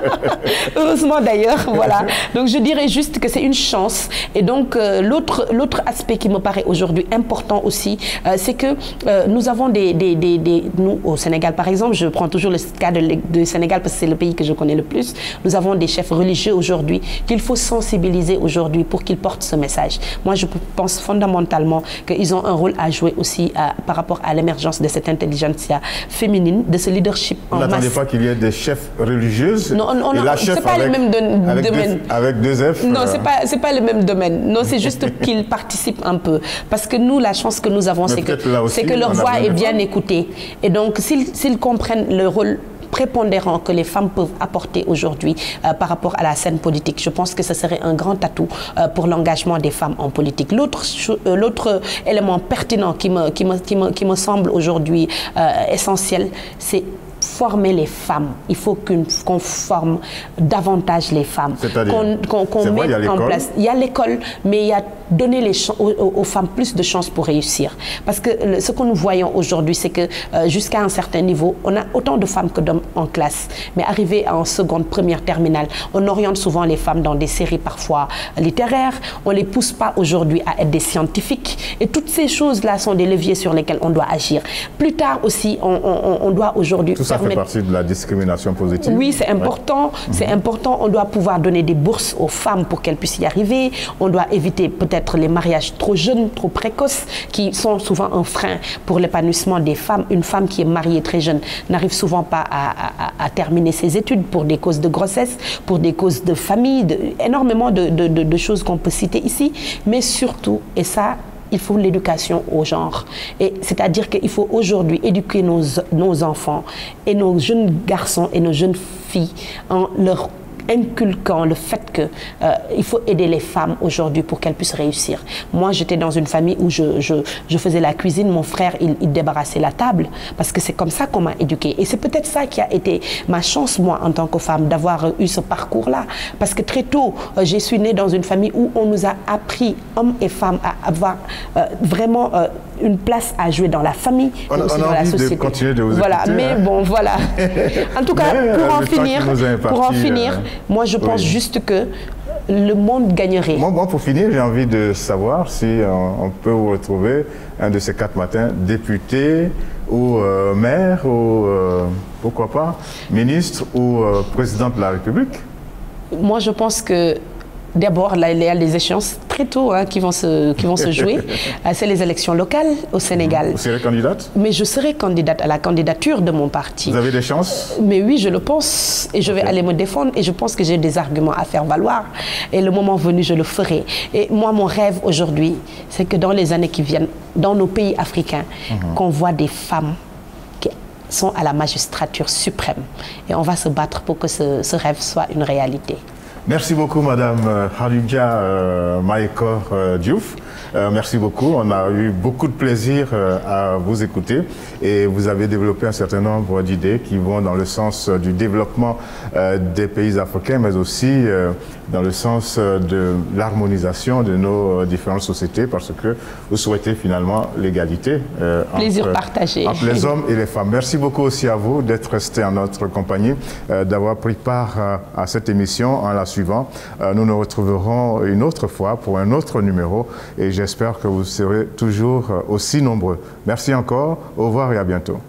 (laughs) Heureusement d'ailleurs, voilà. (laughs) Donc, je dirais juste que c'est une chance. Et donc, donc, euh, l'autre aspect qui me paraît aujourd'hui important aussi, euh, c'est que euh, nous avons des, Nous, au Sénégal, par exemple, je prends toujours le cas du Sénégal parce que c'est le pays que je connais le plus, nous avons des chefs religieux aujourd'hui qu'il faut sensibiliser aujourd'hui pour qu'ils portent ce message. Moi, je pense fondamentalement qu'ils ont un rôle à jouer aussi par rapport à l'émergence de cette intelligentsia féminine, de ce leadership
en Vous n'attendez pas qu'il y ait des chefs religieuses
Non, non, non, c'est pas le même domaine.
Avec deux, F
Non, c'est pas, pas le même domaine Non, c'est juste qu'ils participent un peu. Parce que nous, la chance que nous avons, c'est que, que leur voix est bien écoutée. Et donc, s'ils comprennent le rôle prépondérant que les femmes peuvent apporter aujourd'hui euh, par rapport à la scène politique. Je pense que ce serait un grand atout euh, pour l'engagement des femmes en politique. L'autre euh, élément pertinent qui me, qui me, qui me, qui me semble aujourd'hui essentiel, c'est former les femmes. Il faut qu'on forme davantage les femmes. Qu'on mette en place. Il y a l'école, mais il y a donner les aux, femmes plus de chances pour réussir. Parce que ce que nous voyons aujourd'hui, c'est que euh, jusqu'à un certain niveau, on a autant de femmes que d'hommes en classe. Mais arrivé en seconde, première, terminale, on oriente souvent les femmes dans des séries parfois littéraires. On ne les pousse pas aujourd'hui à être des scientifiques. Et toutes ces choses-là sont des leviers sur lesquels on doit agir. Plus tard aussi, on, doit aujourd'hui
ça fait partie de la discrimination positive.
Oui, c'est important. C'est important. On doit pouvoir donner des bourses aux femmes pour qu'elles puissent y arriver. On doit éviter peut-être les mariages trop jeunes, trop précoces, qui sont souvent un frein pour l'épanouissement des femmes. Une femme qui est mariée très jeune n'arrive souvent pas à, terminer ses études pour des causes de grossesse, pour des causes de famille, énormément de, de choses qu'on peut citer ici. Mais surtout, et ça, il faut l'éducation au genre. Et c'est-à-dire qu'il faut aujourd'hui éduquer nos, nos enfants et nos jeunes garçons et nos jeunes filles en leur inculquant le fait qu'il euh, il faut aider les femmes aujourd'hui pour qu'elles puissent réussir. Moi, j'étais dans une famille où je, je, je, faisais la cuisine, mon frère, il, il débarrassait la table, parce que c'est comme ça qu'on m'a éduquée. Et c'est peut-être ça qui a été ma chance, moi, en tant que femme, d'avoir eu ce parcours-là. Parce que très tôt, euh, je suis née dans une famille où on nous a appris, hommes et femmes, à avoir euh, vraiment une place à jouer dans la famille
on, aussi dans la société. De continuer de vous
voilà, mais
hein.
bon, voilà. (laughs) En tout cas, pour en finir, pour en finir, moi, je pense juste que le monde gagnerait.
Moi, pour finir, j'ai envie de savoir si euh, on, peut vous retrouver un de ces quatre matins, député ou euh, maire ou euh, pourquoi pas ministre ou président de la République.
Moi, je pense que D'abord, il y a des échéances très tôt hein, qui, vont se, qui vont se (laughs) jouer. Euh, c'est les élections locales au Sénégal.
Vous serez candidate
Mais je serai candidate à la candidature de mon parti.
Vous avez des chances
Mais oui, je le pense. Et je vais aller me défendre. Et je pense que j'ai des arguments à faire valoir. Et le moment venu, je le ferai. Et moi, mon rêve aujourd'hui, c'est que dans les années qui viennent, dans nos pays africains, mhm. qu'on voit des femmes qui sont à la magistrature suprême. Et on va se battre pour que ce, ce rêve soit une réalité.
Merci beaucoup, Madame euh, Halidja euh, Maïkor euh, Diouf. Euh, merci beaucoup. On a eu beaucoup de plaisir euh, à vous écouter et vous avez développé un certain nombre d'idées qui vont dans le sens du développement des pays africains, mais aussi dans le sens de l'harmonisation de nos différentes sociétés parce que vous souhaitez finalement l'égalité
Plaisir partagé.
entre les hommes et les femmes. Merci beaucoup aussi à vous d'être resté en notre compagnie, d'avoir pris part à cette émission en la suivant. nous nous retrouverons une autre fois pour un autre numéro et j'espère que vous serez toujours aussi nombreux. Merci encore, au revoir et à bientôt.